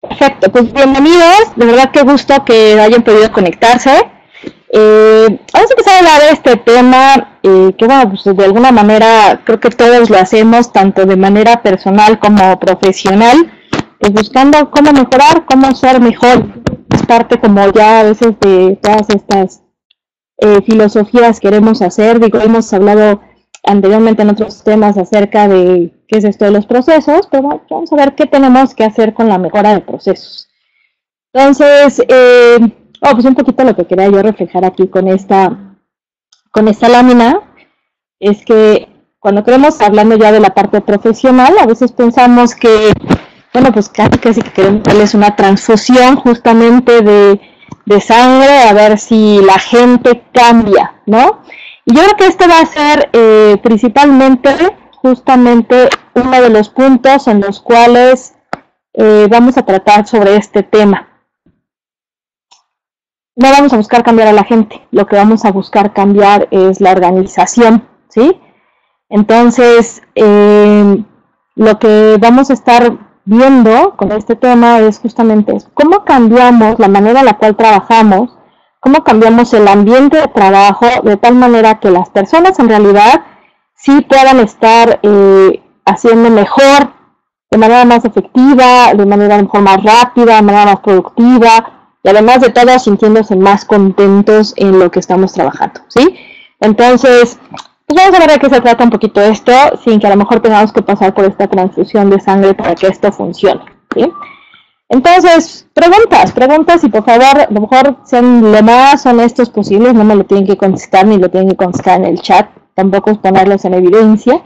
Perfecto, pues bienvenidos, de verdad qué gusto que hayan podido conectarse. Eh, vamos a empezar a hablar de este tema eh, que, bueno, pues de alguna manera creo que todos lo hacemos, tanto de manera personal como profesional, pues buscando cómo mejorar, cómo ser mejor. Es parte como ya a veces de todas estas eh, filosofías queremos hacer. Digo, hemos hablado anteriormente en otros temas acerca de qué es esto de los procesos, pero vamos a ver qué tenemos que hacer con la mejora de procesos. Entonces, eh, oh, pues un poquito lo que quería yo reflejar aquí con esta, con esta lámina es que cuando queremos, hablando ya de la parte profesional, a veces pensamos que, bueno, pues casi, casi que queremos darles una transfusión justamente de, de sangre a ver si la gente cambia, ¿no? Y yo creo que este va a ser eh, principalmente justamente uno de los puntos en los cuales eh, vamos a tratar sobre este tema. No vamos a buscar cambiar a la gente, lo que vamos a buscar cambiar es la organización, ¿sí? Entonces, eh, lo que vamos a estar viendo con este tema es justamente cómo cambiamos la manera en la cual trabajamos, cómo cambiamos el ambiente de trabajo de tal manera que las personas en realidad sí puedan estar eh, haciendo mejor, de manera más efectiva, de manera mejor más rápida, de manera más productiva y además de todo sintiéndose más contentos en lo que estamos trabajando, ¿sí? Entonces, pues vamos a ver de qué se trata un poquito esto, sin que a lo mejor tengamos que pasar por esta transfusión de sangre para que esto funcione, ¿sí? Entonces, preguntas, preguntas y por favor, a lo mejor sean lo más honestos posibles, no me lo tienen que contestar ni lo tienen que contestar en el chat, tampoco es ponerlos en evidencia.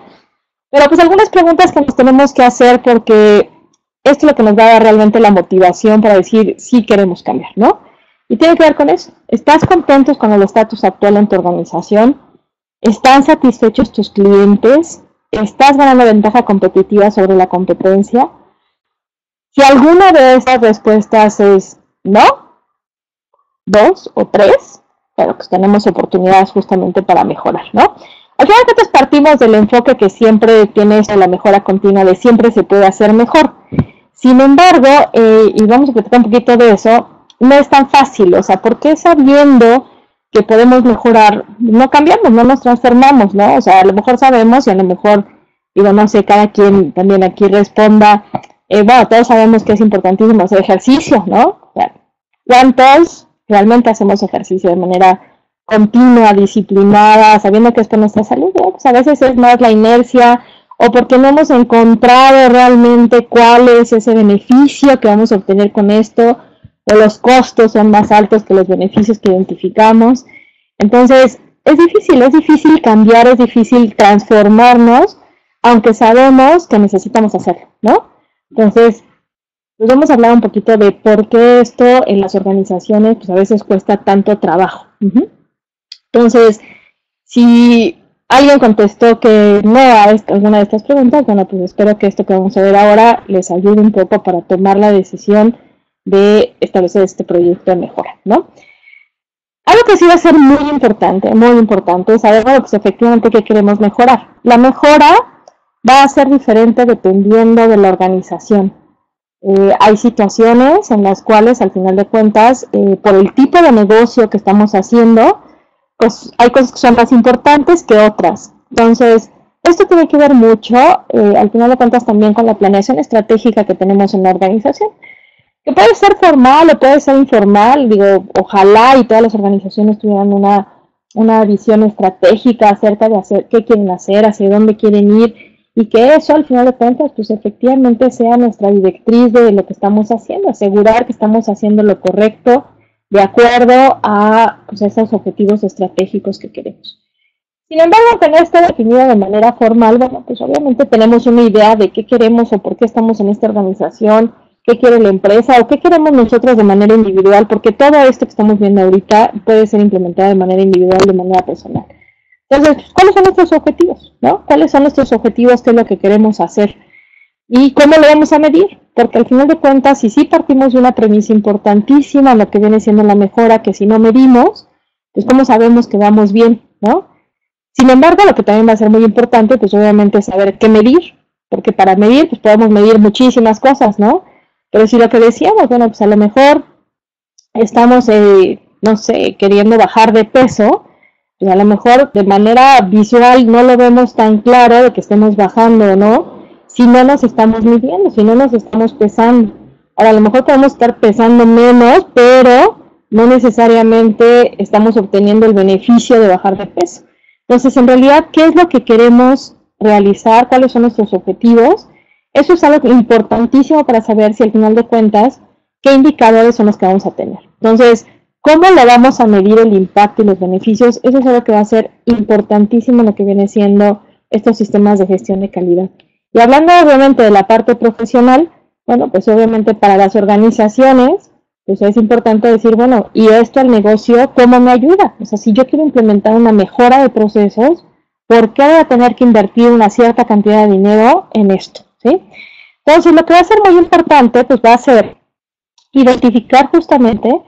Pero pues algunas preguntas que nos tenemos que hacer porque esto es lo que nos da realmente la motivación para decir si queremos cambiar, ¿no? Y tiene que ver con eso. ¿Estás contentos con el estatus actual en tu organización? ¿Están satisfechos tus clientes? ¿Estás ganando ventaja competitiva sobre la competencia? Si alguna de estas respuestas es no, dos o tres, pero pues tenemos oportunidades justamente para mejorar, ¿no? Al final de partimos del enfoque que siempre tiene la mejora continua, de siempre se puede hacer mejor. Sin embargo, eh, y vamos a platicar un poquito de eso, no es tan fácil, o sea, porque sabiendo que podemos mejorar, no cambiamos, no nos transformamos, ¿no? O sea, a lo mejor sabemos y a lo mejor, digo, no sé, cada quien también aquí responda, eh, bueno, todos sabemos que es importantísimo hacer ejercicio, ¿no? ¿Cuántos realmente hacemos ejercicio de manera continua, disciplinada, sabiendo que esto no está salud? Pues a veces es más la inercia o porque no hemos encontrado realmente cuál es ese beneficio que vamos a obtener con esto, o los costos son más altos que los beneficios que identificamos. Entonces, es difícil, es difícil cambiar, es difícil transformarnos, aunque sabemos que necesitamos hacerlo, ¿no? Entonces, pues vamos a hablar un poquito de por qué esto en las organizaciones pues a veces cuesta tanto trabajo. Entonces, si alguien contestó que no a alguna de estas preguntas, bueno, pues espero que esto que vamos a ver ahora les ayude un poco para tomar la decisión de establecer este proyecto de mejora, ¿no? Algo que sí va a ser muy importante, muy importante, es saber, pues efectivamente qué queremos mejorar. La mejora va a ser diferente dependiendo de la organización. Eh, hay situaciones en las cuales, al final de cuentas, eh, por el tipo de negocio que estamos haciendo, pues hay cosas que son más importantes que otras. Entonces, esto tiene que ver mucho, eh, al final de cuentas, también con la planeación estratégica que tenemos en la organización, que puede ser formal o puede ser informal. Digo, ojalá y todas las organizaciones tuvieran una, una visión estratégica acerca de hacer qué quieren hacer, hacia dónde quieren ir y que eso al final de cuentas pues efectivamente sea nuestra directriz de lo que estamos haciendo, asegurar que estamos haciendo lo correcto de acuerdo a pues, esos objetivos estratégicos que queremos. Sin embargo, tener esto definido de manera formal, bueno, pues obviamente tenemos una idea de qué queremos o por qué estamos en esta organización, qué quiere la empresa o qué queremos nosotros de manera individual, porque todo esto que estamos viendo ahorita puede ser implementado de manera individual, de manera personal. Entonces, ¿cuáles son nuestros objetivos? ¿no? ¿Cuáles son nuestros objetivos? ¿Qué es lo que queremos hacer? ¿Y cómo lo vamos a medir? Porque al final de cuentas, si sí partimos de una premisa importantísima, lo que viene siendo la mejora, que si no medimos, pues cómo sabemos que vamos bien, ¿no? Sin embargo, lo que también va a ser muy importante, pues obviamente es saber qué medir, porque para medir, pues podemos medir muchísimas cosas, ¿no? Pero si lo que decíamos, bueno, pues a lo mejor estamos, eh, no sé, queriendo bajar de peso, a lo mejor de manera visual no lo vemos tan claro de que estemos bajando o no, si no nos estamos midiendo, si no nos estamos pesando. Ahora, a lo mejor podemos estar pesando menos, pero no necesariamente estamos obteniendo el beneficio de bajar de peso. Entonces, en realidad, ¿qué es lo que queremos realizar? ¿Cuáles son nuestros objetivos? Eso es algo importantísimo para saber si al final de cuentas, qué indicadores son los que vamos a tener. Entonces, ¿cómo le vamos a medir el impacto y los beneficios? Eso es algo que va a ser importantísimo en lo que viene siendo estos sistemas de gestión de calidad. Y hablando obviamente de la parte profesional, bueno, pues obviamente para las organizaciones, pues es importante decir, bueno, ¿y esto al negocio cómo me ayuda? O sea, si yo quiero implementar una mejora de procesos, ¿por qué voy a tener que invertir una cierta cantidad de dinero en esto? ¿sí? Entonces, lo que va a ser muy importante, pues va a ser identificar justamente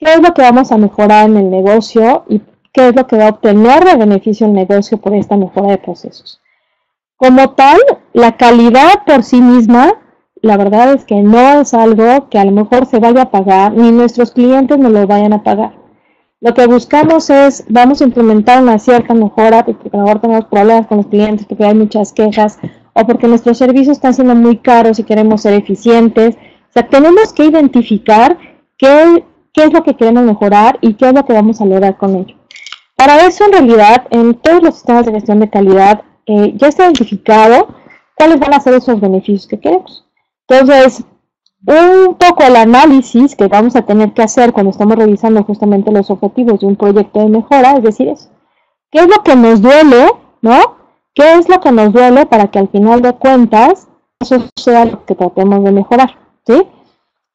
qué es lo que vamos a mejorar en el negocio y qué es lo que va a obtener de beneficio el negocio por esta mejora de procesos. Como tal, la calidad por sí misma la verdad es que no es algo que a lo mejor se vaya a pagar, ni nuestros clientes nos lo vayan a pagar. Lo que buscamos es, vamos a implementar una cierta mejora, porque a lo mejor tenemos problemas con los clientes, porque hay muchas quejas, o porque nuestros servicios están siendo muy caros y queremos ser eficientes. O sea, tenemos que identificar qué, qué es lo que queremos mejorar y qué es lo que vamos a lograr con ello. Para eso, en realidad, en todos los sistemas de gestión de calidad, eh, ya está identificado cuáles van a ser esos beneficios que queremos. Entonces, un poco el análisis que vamos a tener que hacer cuando estamos revisando justamente los objetivos de un proyecto de mejora, es decir, es, ¿qué es lo que nos duele, no? ¿Qué es lo que nos duele para que al final de cuentas eso sea lo que tratemos de mejorar, ¿sí?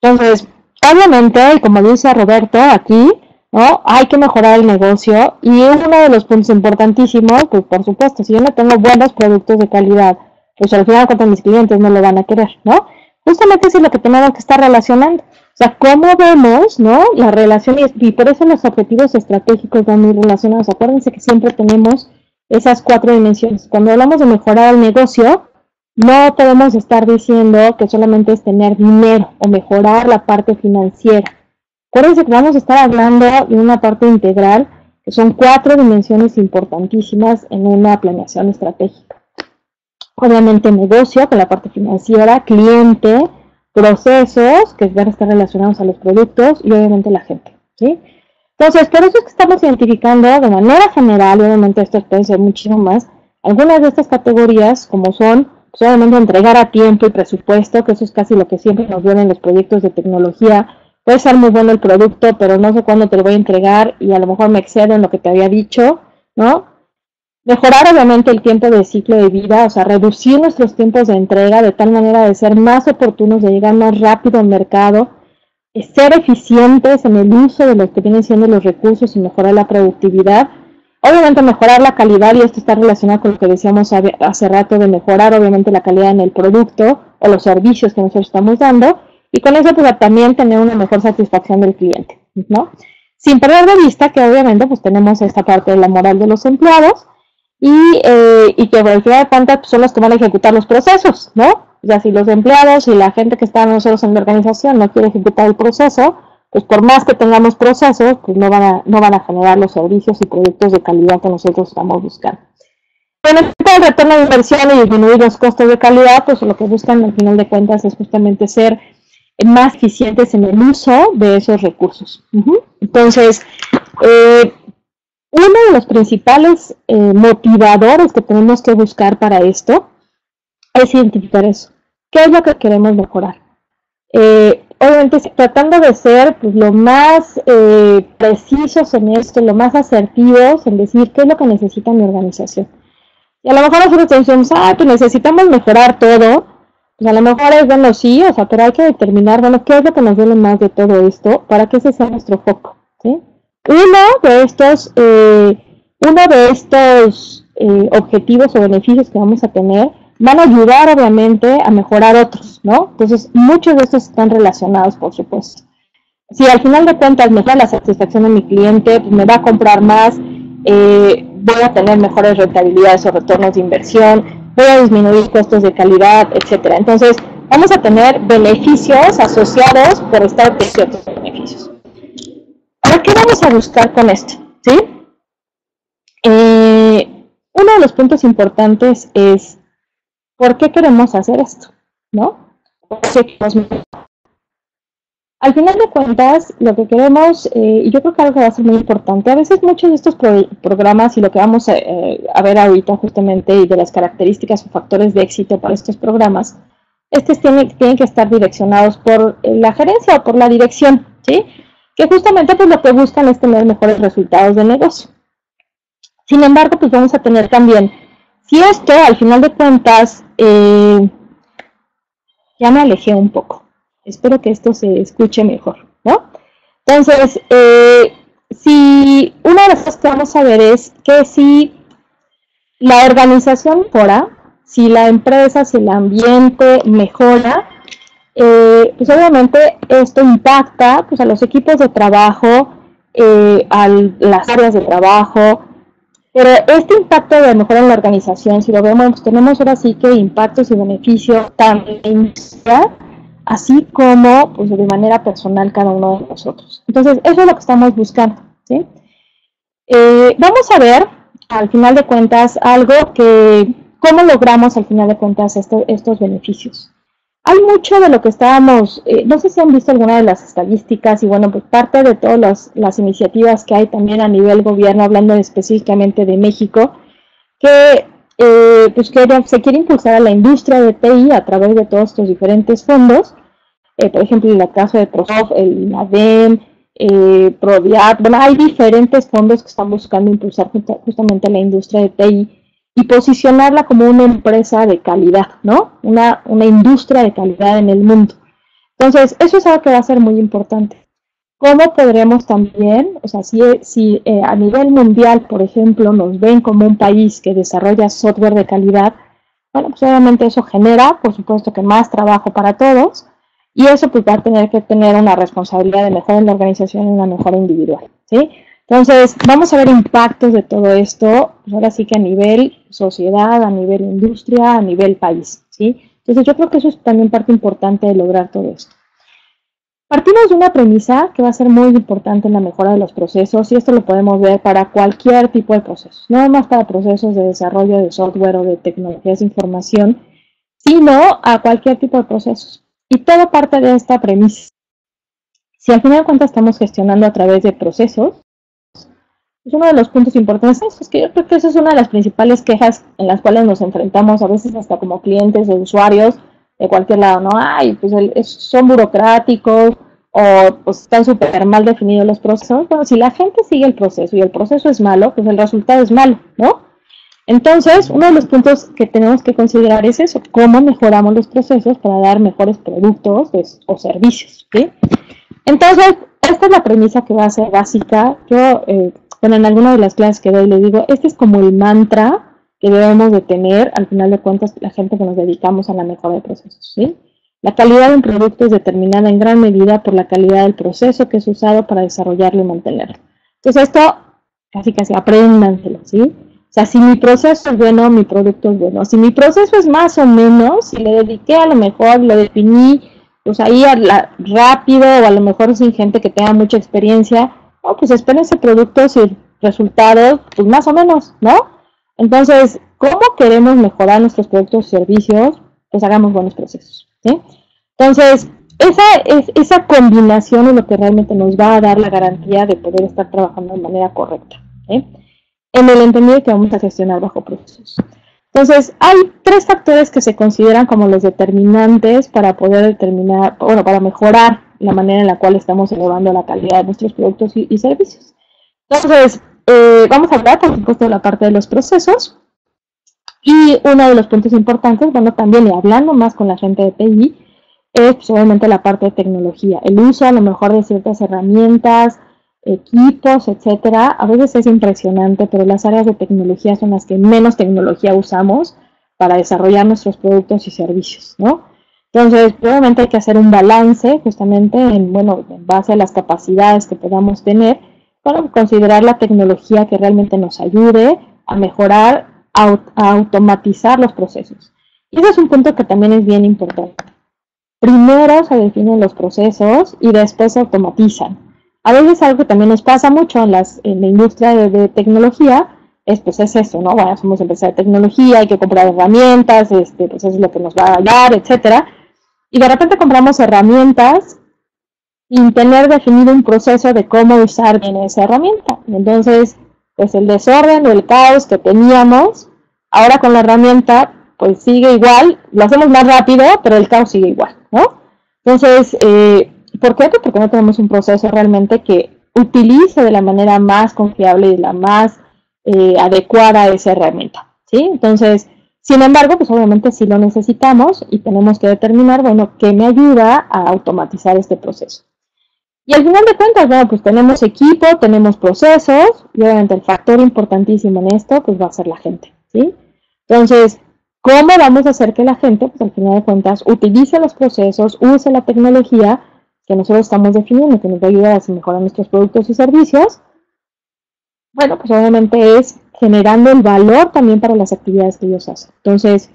Entonces, obviamente, como dice Roberto aquí, ¿no? Hay que mejorar el negocio y es uno de los puntos importantísimos, pues por supuesto, si yo no tengo buenos productos de calidad, pues al final con mis clientes no lo van a querer, ¿no? justamente eso es lo que tenemos que estar relacionando. O sea, cómo vemos, ¿no? La relación y, por eso los objetivos estratégicos van muy relacionados. Acuérdense que siempre tenemos esas cuatro dimensiones. Cuando hablamos de mejorar el negocio, no podemos estar diciendo que solamente es tener dinero o mejorar la parte financiera. Acuérdense que vamos a estar hablando de una parte integral, que son cuatro dimensiones importantísimas en una planeación estratégica obviamente negocio, con la parte financiera, cliente, procesos, que van a estar relacionados a los productos y obviamente la gente. Entonces, por eso es que estamos identificando de manera general, y obviamente esto puede ser muchísimo más, algunas de estas categorías, como son, obviamente entregar a tiempo y presupuesto, que eso es casi lo que siempre nos en los proyectos de tecnología. Puede ser muy bueno el producto, pero no sé cuándo te lo voy a entregar y a lo mejor me excedo en lo que te había dicho, ¿no? Mejorar obviamente el tiempo de ciclo de vida, o sea, reducir nuestros tiempos de entrega de tal manera de ser más oportunos, de llegar más rápido al mercado, ser eficientes en el uso de lo que vienen siendo los recursos y mejorar la productividad. Obviamente mejorar la calidad y esto está relacionado con lo que decíamos hace rato de mejorar obviamente la calidad en el producto o los servicios que nosotros estamos dando y con eso pues también tener una mejor satisfacción del cliente, ¿no? Sin perder de vista que obviamente pues tenemos esta parte de la moral de los empleados, y, eh, y que al final de cuentas pues, son los que van a ejecutar los procesos, ¿no? O sea, si los empleados y la gente que está nosotros en la organización no quiere ejecutar el proceso, pues por más que tengamos procesos, pues no van a, no van a generar los servicios y productos de calidad que nosotros estamos buscando. Bueno, el retorno de inversión y disminuir los costos de calidad, pues lo que buscan al final de cuentas es justamente ser más eficientes en el uso de esos recursos. Entonces, eh, uno de los principales eh, motivadores que tenemos que buscar para esto es identificar eso. ¿Qué es lo que queremos mejorar? Eh, obviamente tratando de ser pues, lo más eh, precisos en esto, lo más asertivos en decir qué es lo que necesita mi organización. Y a lo mejor nosotros decimos, ah, pues necesitamos mejorar todo. Pues a lo mejor es, bueno, sí, o sea, pero hay que determinar, bueno, qué es lo que nos duele más de todo esto para que ese sea nuestro foco, ¿sí? Uno de estos, eh, uno de estos eh, objetivos o beneficios que vamos a tener van a ayudar obviamente a mejorar otros, ¿no? Entonces, muchos de estos están relacionados, por supuesto. Si al final de cuentas mejora la satisfacción de mi cliente, pues me va a comprar más, eh, voy a tener mejores rentabilidades o retornos de inversión, voy a disminuir costos de calidad, etcétera. Entonces, vamos a tener beneficios asociados por estar de ciertos beneficios. ¿Ahora qué vamos a buscar con esto? ¿Sí? Eh, uno de los puntos importantes es ¿por qué queremos hacer esto? ¿No? Al final de cuentas, lo que queremos, eh, y yo creo que algo que va a ser muy importante, a veces muchos de estos programas y lo que vamos eh, a, ver ahorita justamente y de las características o factores de éxito para estos programas, estos tienen, tienen que estar direccionados por eh, la gerencia o por la dirección, ¿sí? Que justamente pues lo que buscan es tener mejores resultados de negocio. Sin embargo, pues vamos a tener también, si esto al final de cuentas, ya me alejé un poco. Espero que esto se escuche mejor, ¿no? Entonces, eh, si una de las cosas que vamos a ver es que si la organización mejora, si la empresa, si el ambiente mejora, eh, pues obviamente esto impacta pues, a los equipos de trabajo, eh, a las áreas de trabajo, pero este impacto de mejora en la organización, si lo vemos, pues tenemos ahora sí que impactos y beneficios también así como pues, de manera personal cada uno de nosotros. Entonces, eso es lo que estamos buscando. ¿sí? Eh, vamos a ver, al final de cuentas, algo que, cómo logramos al final de cuentas estos beneficios. Hay mucho de lo que estábamos, eh, no sé si han visto alguna de las estadísticas y bueno, pues parte de todas las iniciativas que hay también a nivel gobierno, hablando específicamente de México, que eh, pues que se quiere impulsar a la industria de TI a través de todos estos diferentes fondos, eh, por ejemplo, en el caso de Prosoft, el NADEM, eh, bueno, hay diferentes fondos que están buscando impulsar justamente a la industria de TI y posicionarla como una empresa de calidad, ¿no? Una, una industria de calidad en el mundo. Entonces, eso es algo que va a ser muy importante. ¿Cómo podremos también, o sea, si, si eh, a nivel mundial, por ejemplo, nos ven como un país que desarrolla software de calidad, bueno, pues obviamente eso genera, por supuesto, que más trabajo para todos y eso pues va a tener que tener una responsabilidad de mejora en la organización y una mejora individual, ¿sí? Entonces, vamos a ver impactos de todo esto, pues ahora sí que a nivel sociedad, a nivel industria, a nivel país, ¿sí? Entonces, yo creo que eso es también parte importante de lograr todo esto. Partimos de una premisa que va a ser muy importante en la mejora de los procesos y esto lo podemos ver para cualquier tipo de procesos, no más para procesos de desarrollo de software o de tecnologías de información, sino a cualquier tipo de procesos. Y todo parte de esta premisa. Si al final de cuentas estamos gestionando a través de procesos, es uno de los puntos importantes, es que yo creo que esa es una de las principales quejas en las cuales nos enfrentamos a veces hasta como clientes o usuarios de cualquier lado, ¿no? Ay, pues son burocráticos o pues están súper mal definidos los procesos. Bueno, si la gente sigue el proceso y el proceso es malo, pues el resultado es malo, ¿no? Entonces, uno de los puntos que tenemos que considerar es eso, cómo mejoramos los procesos para dar mejores productos o servicios. Entonces, esta es la premisa que va a ser básica. Yo eh, bueno, en alguna de las clases que doy les digo, este es como el mantra que debemos de tener, al final de cuentas, la gente que nos dedicamos a la mejora de procesos, ¿sí? La calidad de un producto es determinada en gran medida por la calidad del proceso que es usado para desarrollarlo y mantenerlo. Entonces esto, casi casi apréndanselo, ¿sí? O sea, si mi proceso es bueno, mi producto es bueno. Si mi proceso es más o menos, si le dediqué a lo mejor, lo definí, pues ahí rápido o a lo mejor sin gente que tenga mucha experiencia, oh, pues esperen ese producto si resultados, pues más o menos, ¿no? Entonces, ¿cómo queremos mejorar nuestros productos y servicios? Pues hagamos buenos procesos, ¿sí? Entonces, esa, es, esa combinación es lo que realmente nos va a dar la garantía de poder estar trabajando de manera correcta, ¿sí? En el entendido que vamos a gestionar bajo procesos. Entonces, hay tres factores que se consideran como los determinantes para poder determinar, bueno, para mejorar la manera en la cual estamos elevando la calidad de nuestros productos y, servicios. Entonces, eh, vamos a hablar, por supuesto, de la parte de los procesos. Y uno de los puntos importantes, bueno, también y hablando más con la gente de TI, es pues, obviamente la parte de tecnología. El uso a lo mejor de ciertas herramientas, equipos, etcétera. A veces es impresionante, pero las áreas de tecnología son las que menos tecnología usamos para desarrollar nuestros productos y servicios, ¿no? Entonces, obviamente hay que hacer un balance justamente en, bueno, en base a las capacidades que podamos tener para considerar la tecnología que realmente nos ayude a mejorar, a, automatizar los procesos. Y ese es un punto que también es bien importante. primero se definen los procesos y después se automatizan. A veces algo que también nos pasa mucho en, las, en la industria de, tecnología es, pues es eso, ¿no? Bueno, somos empresa de tecnología, hay que comprar herramientas, este, pues es lo que nos va a dar, etcétera. Y de repente compramos herramientas sin tener definido un proceso de cómo usar bien esa herramienta. Entonces, pues el desorden o el caos que teníamos, ahora con la herramienta, pues sigue igual, lo hacemos más rápido, pero el caos sigue igual, ¿no? Entonces, eh, ¿por qué? Pues porque no tenemos un proceso realmente que utilice de la manera más confiable y la más eh, adecuada esa herramienta, ¿sí? Entonces, sin embargo, pues obviamente sí lo necesitamos y tenemos que determinar, bueno, qué me ayuda a automatizar este proceso. Y al final de cuentas, bueno, pues tenemos equipo, tenemos procesos, y obviamente el factor importantísimo en esto, pues va a ser la gente, ¿sí? Entonces, ¿cómo vamos a hacer que la gente, pues al final de cuentas, utilice los procesos, use la tecnología que nosotros estamos definiendo, que nos va a ayudar a mejorar nuestros productos y servicios? Bueno, pues obviamente es generando el valor también para las actividades que ellos hacen. Entonces,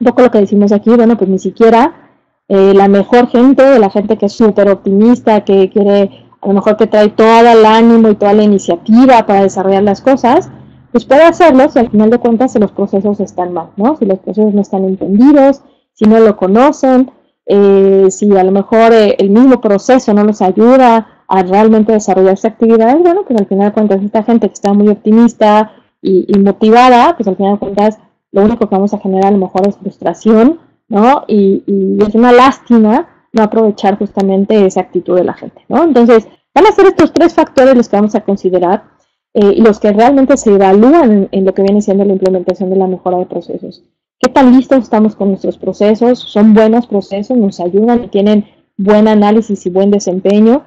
un poco lo que decimos aquí, bueno, pues ni siquiera eh, la mejor gente, la gente que es súper optimista, que quiere, a lo mejor que trae todo el ánimo y toda la iniciativa para desarrollar las cosas, pues puede hacerlo si al final de cuentas si los procesos están mal, ¿no? Si los procesos no están entendidos, si no lo conocen, eh, si a lo mejor eh, el mismo proceso no nos ayuda a realmente desarrollar esa actividad, bueno, pues al final de cuentas esta gente que está muy optimista y, motivada, pues al final de cuentas lo único que vamos a generar a lo mejor es frustración ¿no? Y, es una lástima no aprovechar justamente esa actitud de la gente, ¿no? Entonces, van a ser estos tres factores los que vamos a considerar eh, y los que realmente se evalúan en, lo que viene siendo la implementación de la mejora de procesos. ¿Qué tan listos estamos con nuestros procesos? ¿Son buenos procesos? ¿Nos ayudan tienen buen análisis y buen desempeño?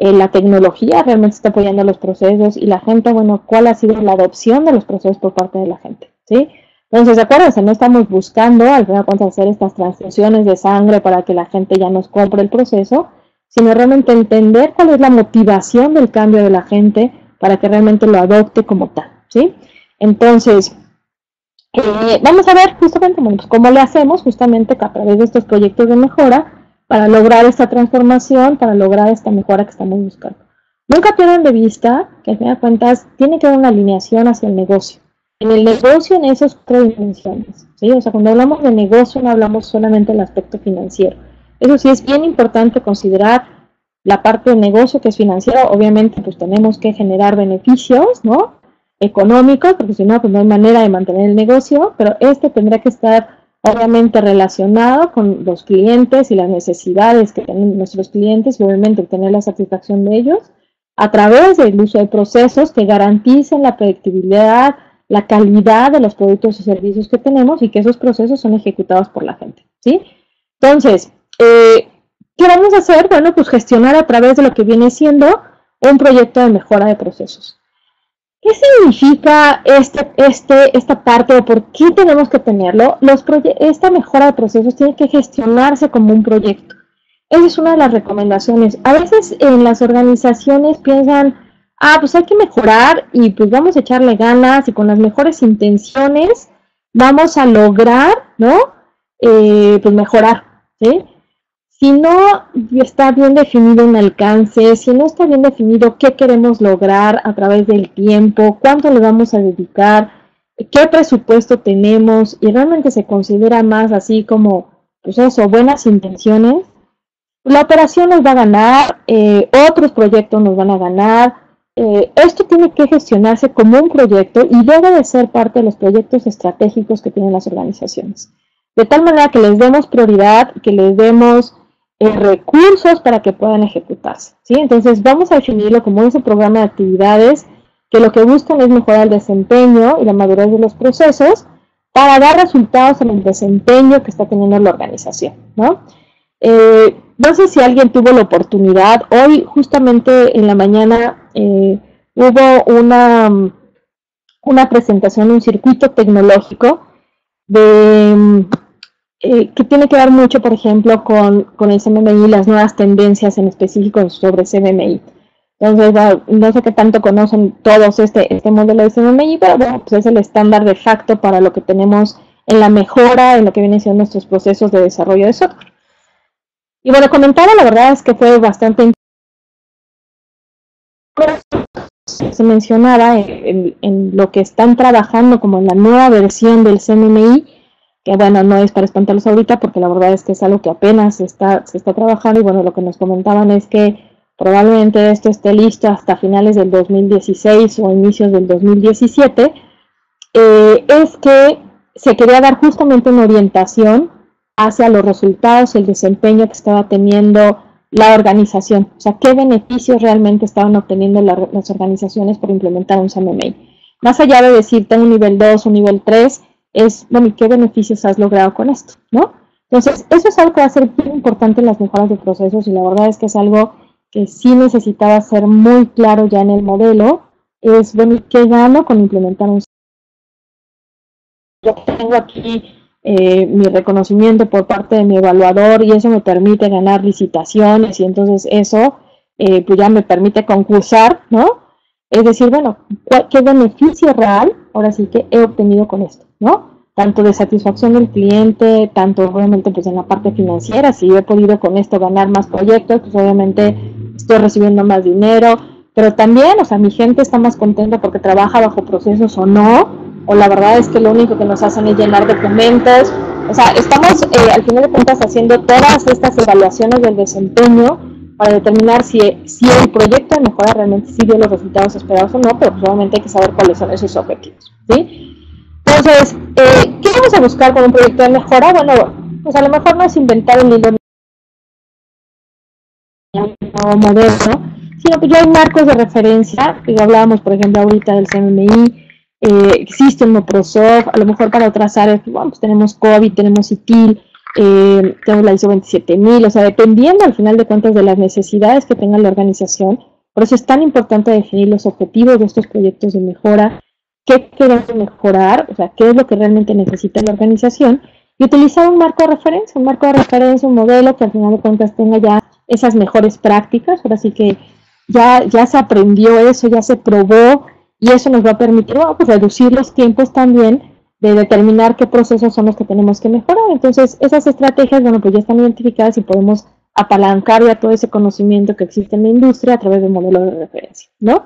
Eh, la tecnología realmente está apoyando los procesos y la gente, bueno, ¿cuál ha sido la adopción de los procesos por parte de la gente? ¿Sí? Entonces, acuérdense, no estamos buscando al final cuando hacer estas transfusiones de sangre para que la gente ya nos compre el proceso, sino realmente entender cuál es la motivación del cambio de la gente para que realmente lo adopte como tal, ¿sí? Entonces, eh, vamos a ver justamente pues, cómo le hacemos justamente a través de estos proyectos de mejora para lograr esta transformación, para lograr esta mejora que estamos buscando. Nunca pierdan de vista que al final de cuentas tiene que haber una alineación hacia el negocio en el negocio en esas tres dimensiones. ¿sí? O sea, cuando hablamos de negocio no hablamos solamente del aspecto financiero. Eso sí es bien importante considerar la parte del negocio que es financiero. Obviamente, pues tenemos que generar beneficios, ¿no? Económicos, porque si no, pues no hay manera de mantener el negocio, pero este tendrá que estar obviamente relacionado con los clientes y las necesidades que tienen nuestros clientes y obviamente obtener la satisfacción de ellos a través del uso de procesos que garanticen la predictibilidad, la calidad de los productos y servicios que tenemos y que esos procesos son ejecutados por la gente, ¿sí? Entonces, eh, ¿qué vamos a hacer? Bueno, pues gestionar a través de lo que viene siendo un proyecto de mejora de procesos. ¿Qué significa este, este, esta parte o por qué tenemos que tenerlo? Esta mejora de procesos tiene que gestionarse como un proyecto. Esa es una de las recomendaciones. A veces en las organizaciones piensan, ah, pues hay que mejorar y pues vamos a echarle ganas y con las mejores intenciones vamos a lograr, ¿no? Eh, pues mejorar, ¿sí? Si no está bien definido un alcance, si no está bien definido qué queremos lograr a través del tiempo, cuánto le vamos a dedicar, qué presupuesto tenemos y realmente se considera más así como, pues eso, buenas intenciones, la operación nos va a ganar, eh, otros proyectos nos van a ganar, eh, esto tiene que gestionarse como un proyecto y debe de ser parte de los proyectos estratégicos que tienen las organizaciones. De tal manera que les demos prioridad, que les demos eh, recursos para que puedan ejecutarse. ¿sí? Entonces vamos a definirlo como ese programa de actividades que lo que buscan es mejorar el desempeño y la madurez de los procesos para dar resultados en el desempeño que está teniendo la organización. ¿no? Eh, no sé si alguien tuvo la oportunidad, hoy justamente en la mañana eh, hubo una, una presentación, un circuito tecnológico de, eh, que tiene que ver mucho, por ejemplo, con, con el CMMI y las nuevas tendencias en específico sobre CMMI. Entonces, no sé qué tanto conocen todos este, este modelo de CMMI, pero bueno, pues es el estándar de facto para lo que tenemos en la mejora, en lo que vienen siendo nuestros procesos de desarrollo de software. Y bueno, comentaba, la verdad es que fue bastante se mencionaba en, en, lo que están trabajando como en la nueva versión del CMMI, bueno, no es para espantarlos ahorita porque la verdad es que es algo que apenas está, se está trabajando y bueno, lo que nos comentaban es que probablemente esto esté listo hasta finales del 2016 o inicios del 2017, eh, es que se quería dar justamente una orientación hacia los resultados el desempeño que estaba teniendo la organización, o sea, qué beneficios realmente estaban obteniendo las organizaciones por implementar un CMMI. Más allá de decir, tengo un nivel 2, un nivel 3, es, bueno, ¿y qué beneficios has logrado con esto? ¿no? Entonces, eso es algo que va a ser muy importante en las mejoras de procesos y la verdad es que es algo que sí necesitaba ser muy claro ya en el modelo, es, bueno, ¿qué gano con implementar un Yo tengo aquí eh, mi reconocimiento por parte de mi evaluador y eso me permite ganar licitaciones y entonces eso eh, pues ya me permite concursar, ¿no? Es decir, bueno, ¿qué beneficio real ahora sí que he obtenido con esto, ¿no? Tanto de satisfacción del cliente, tanto obviamente pues en la parte financiera, si yo he podido con esto ganar más proyectos, pues obviamente estoy recibiendo más dinero, pero también, o sea, mi gente está más contenta porque trabaja bajo procesos o no, o la verdad es que lo único que nos hacen es llenar documentos, o sea, estamos eh, al final de cuentas haciendo todas estas evaluaciones del desempeño para determinar si, si el proyecto de mejora realmente sí dio los resultados esperados o no, pero pues obviamente hay que saber cuáles son esos objetivos, ¿sí? Entonces, eh, ¿qué vamos a buscar con un proyecto de mejora? Bueno, pues a lo mejor no es inventar un hilo moderno, sino que ya hay marcos de referencia, que hablábamos, por ejemplo, ahorita del CMMI, eh, existe un Microsoft, a lo mejor para otras áreas, bueno, pues tenemos COVID, tenemos ITIL, eh, tenemos la ISO 27000, o sea, dependiendo al final de cuentas de las necesidades que tenga la organización, por eso es tan importante definir los objetivos de estos proyectos de mejora, qué queremos mejorar, o sea, qué es lo que realmente necesita la organización, y utilizar un marco de referencia, un marco de referencia, un modelo que al final de cuentas tenga ya esas mejores prácticas, ahora sí que ya, ya se aprendió eso, ya se probó y eso nos va a permitir pues, reducir los tiempos también de determinar qué procesos son los que tenemos que mejorar. Entonces, esas estrategias, bueno, pues ya están identificadas y podemos apalancar ya todo ese conocimiento que existe en la industria a través de modelos de referencia, ¿no?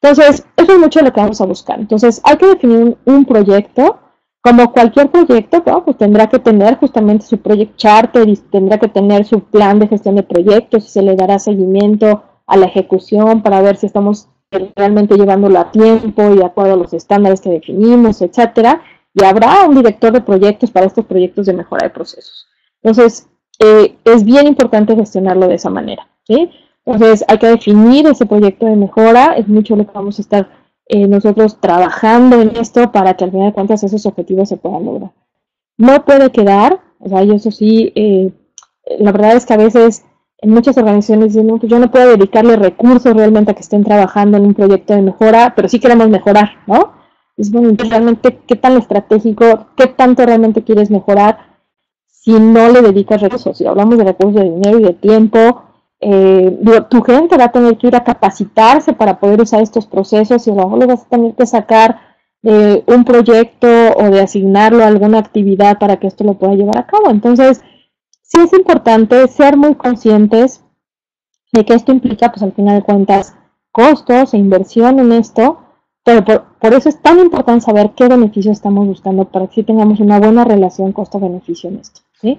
Entonces, eso es mucho lo que vamos a buscar. Entonces, hay que definir un, proyecto, como cualquier proyecto, pues tendrá que tener justamente su project charter y tendrá que tener su plan de gestión de proyectos y se le dará seguimiento a la ejecución para ver si estamos realmente llevándolo a tiempo y de acuerdo a los estándares que definimos, etcétera, y habrá un director de proyectos para estos proyectos de mejora de procesos. Entonces, eh, es bien importante gestionarlo de esa manera, ¿sí? Entonces, hay que definir ese proyecto de mejora, es mucho lo que vamos a estar eh, nosotros trabajando en esto para que al final de cuentas esos objetivos se puedan lograr. No puede quedar, o sea, y eso sí, eh, la verdad es que a veces en muchas organizaciones dicen, no, pues yo no puedo dedicarle recursos realmente a que estén trabajando en un proyecto de mejora, pero sí queremos mejorar, ¿no? Es bueno, realmente qué tan estratégico, qué tanto realmente quieres mejorar si no le dedicas recursos. Si hablamos de recursos de dinero y de tiempo, eh, tu gente va a tener que ir a capacitarse para poder usar estos procesos y luego le vas a tener que sacar eh, un proyecto o de asignarlo a alguna actividad para que esto lo pueda llevar a cabo. Entonces, sí es importante ser muy conscientes de que esto implica, pues al final de cuentas, costos e inversión en esto, pero por, eso es tan importante saber qué beneficios estamos buscando para que tengamos una buena relación costo-beneficio en esto. ¿sí?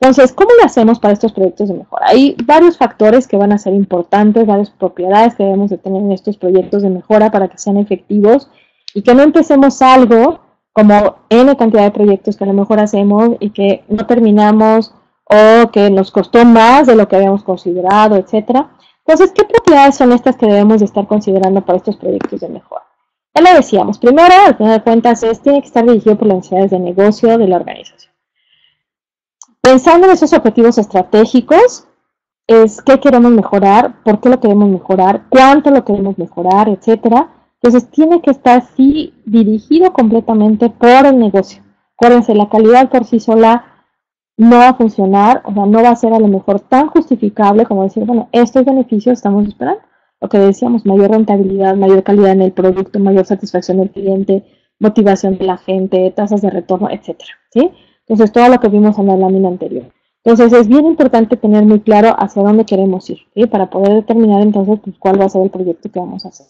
Entonces, ¿cómo lo hacemos para estos proyectos de mejora? Hay varios factores que van a ser importantes, varias propiedades que debemos de tener en estos proyectos de mejora para que sean efectivos y que no empecemos algo como N cantidad de proyectos que a lo mejor hacemos y que no terminamos o que nos costó más de lo que habíamos considerado, etcétera. Entonces, ¿qué propiedades son estas que debemos de estar considerando para estos proyectos de mejora? Ya lo decíamos, primero, al final de cuentas, es, tiene que estar dirigido por las necesidades de negocio de la organización. Pensando en esos objetivos estratégicos, es qué queremos mejorar, por qué lo queremos mejorar, cuánto lo queremos mejorar, etcétera. Entonces, tiene que estar, sí, dirigido completamente por el negocio. Acuérdense, la calidad por sí sola no va a funcionar, o sea, no va a ser a lo mejor tan justificable como decir, bueno, estos beneficios estamos esperando. Lo que decíamos, mayor rentabilidad, mayor calidad en el producto, mayor satisfacción del cliente, motivación de la gente, tasas de retorno, etcétera, ¿sí? Entonces, todo lo que vimos en la lámina anterior. Entonces es bien importante tener muy claro hacia dónde queremos ir, para poder determinar entonces pues, cuál va a ser el proyecto que vamos a hacer.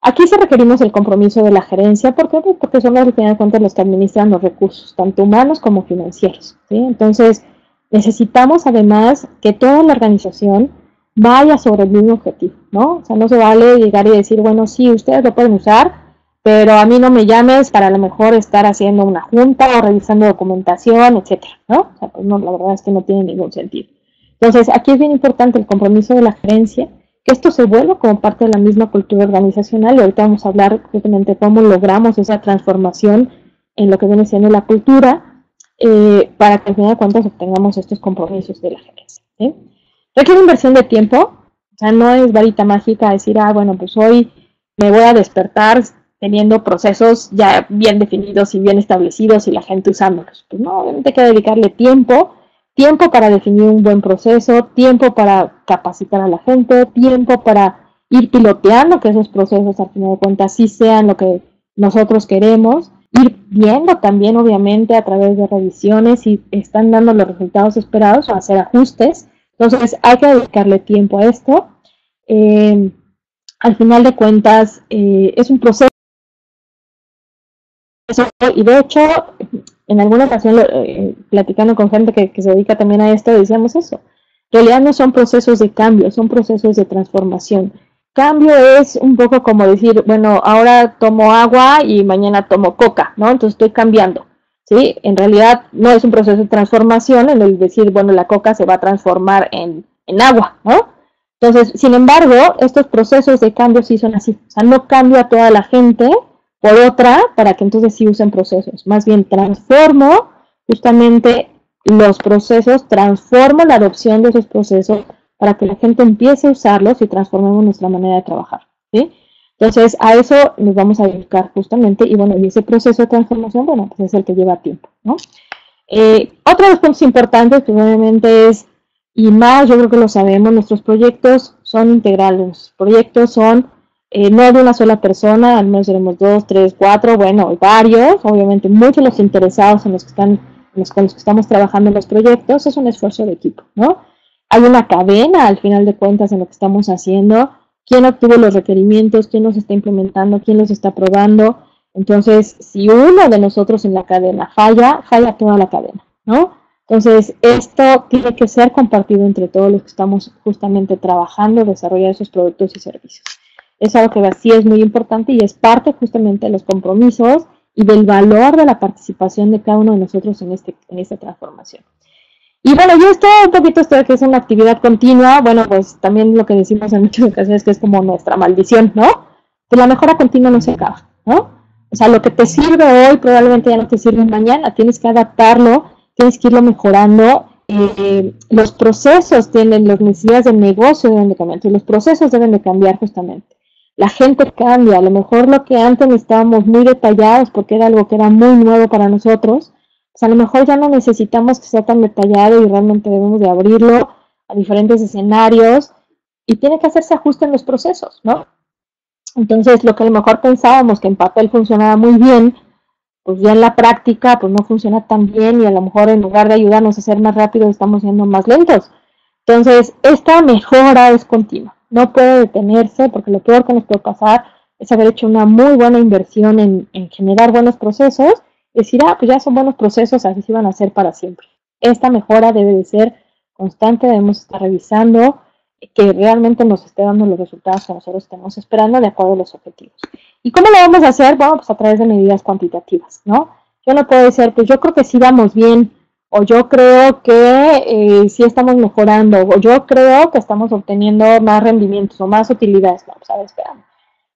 Aquí se requerimos el compromiso de la gerencia, ¿por qué? Pues, porque son los, de cuentas los que administran los recursos, tanto humanos como financieros. Entonces, necesitamos además que toda la organización vaya sobre el mismo objetivo, ¿no? O sea, no se vale llegar y decir, bueno, sí, ustedes lo pueden usar, pero a mí no me llames para a lo mejor estar haciendo una junta o revisando documentación, etcétera, ¿no? O sea, pues no, la verdad es que no tiene ningún sentido. Entonces, aquí es bien importante el compromiso de la gerencia, que esto se vuelva como parte de la misma cultura organizacional y ahorita vamos a hablar justamente cómo logramos esa transformación en lo que viene siendo la cultura eh, para que al final de cuentas obtengamos estos compromisos de la gerencia. Requiere inversión de tiempo, o sea, no es varita mágica decir, ah, bueno, pues hoy me voy a despertar teniendo procesos ya bien definidos y bien establecidos y la gente usándolos. Pues no, obviamente hay que dedicarle tiempo, tiempo para definir un buen proceso, tiempo para capacitar a la gente, tiempo para ir piloteando que esos procesos al final de cuentas sí sean lo que nosotros queremos, ir viendo también obviamente a través de revisiones si están dando los resultados esperados o hacer ajustes entonces hay que dedicarle tiempo a esto. Eh, al final de cuentas eh, es un proceso y de hecho en alguna ocasión eh, platicando con gente que, se dedica también a esto decíamos eso. En realidad no son procesos de cambio, son procesos de transformación. Cambio es un poco como decir, bueno, ahora tomo agua y mañana tomo coca, ¿no? Entonces estoy cambiando. ¿sí? En realidad no es un proceso de transformación en el decir, bueno, la coca se va a transformar en, agua, ¿no? Entonces, sin embargo, estos procesos de cambio sí son así. O sea, no cambio a toda la gente por otra para que entonces sí usen procesos. Más bien transformo justamente los procesos, transformo la adopción de esos procesos para que la gente empiece a usarlos y transformemos nuestra manera de trabajar. ¿sí? Entonces, a eso nos vamos a dedicar justamente, y bueno, y ese proceso de transformación, bueno, pues es el que lleva tiempo, ¿no? Eh, otro de los puntos importantes, pues es, y más, yo creo que lo sabemos, nuestros proyectos son integrales, proyectos son eh, no de una sola persona, al menos tenemos dos, tres, cuatro, bueno, varios, obviamente muchos los interesados en los que están, los, con los que estamos trabajando en los proyectos, es un esfuerzo de equipo, ¿no? Hay una cadena al final de cuentas en lo que estamos haciendo, quién obtuvo los requerimientos, quién los está implementando, quién los está probando. Entonces, si uno de nosotros en la cadena falla, falla toda la cadena, ¿no? Entonces, esto tiene que ser compartido entre todos los que estamos justamente trabajando, desarrollar esos productos y servicios. Es algo que sí es muy importante y es parte justamente de los compromisos y del valor de la participación de cada uno de nosotros en, este, en esta transformación. Y bueno, yo esto un poquito esto que es una actividad continua, bueno, pues también lo que decimos en muchas ocasiones que es como nuestra maldición, ¿no? Que la mejora continua no se acaba, ¿no? O sea, lo que te sirve hoy probablemente ya no te sirve mañana, tienes que adaptarlo, tienes que irlo mejorando. Eh, los procesos tienen, las necesidades del negocio deben de cambiar, los procesos deben de cambiar justamente. La gente cambia, a lo mejor lo que antes estábamos muy detallados porque era algo que era muy nuevo para nosotros, pues a lo mejor ya no necesitamos que sea tan detallado y realmente debemos de abrirlo a diferentes escenarios y tiene que hacerse ajuste en los procesos, ¿no? Entonces, lo que a lo mejor pensábamos que en papel funcionaba muy bien, pues ya en la práctica pues no funciona tan bien y a lo mejor en lugar de ayudarnos a ser más rápidos estamos siendo más lentos. Entonces, esta mejora es continua, no puede detenerse porque lo peor que nos puede pasar es haber hecho una muy buena inversión en, en generar buenos procesos decir, ah, pues ya son buenos procesos, así se van a hacer para siempre. Esta mejora debe de ser constante, debemos estar revisando que realmente nos esté dando los resultados que nosotros estamos esperando de acuerdo a los objetivos. ¿Y cómo lo vamos a hacer? Bueno, pues a través de medidas cuantitativas, ¿no? Yo no puedo decir, pues yo creo que sí vamos bien, o yo creo que eh, sí estamos mejorando, o yo creo que estamos obteniendo más rendimientos o más utilidades. No, pues a esperamos.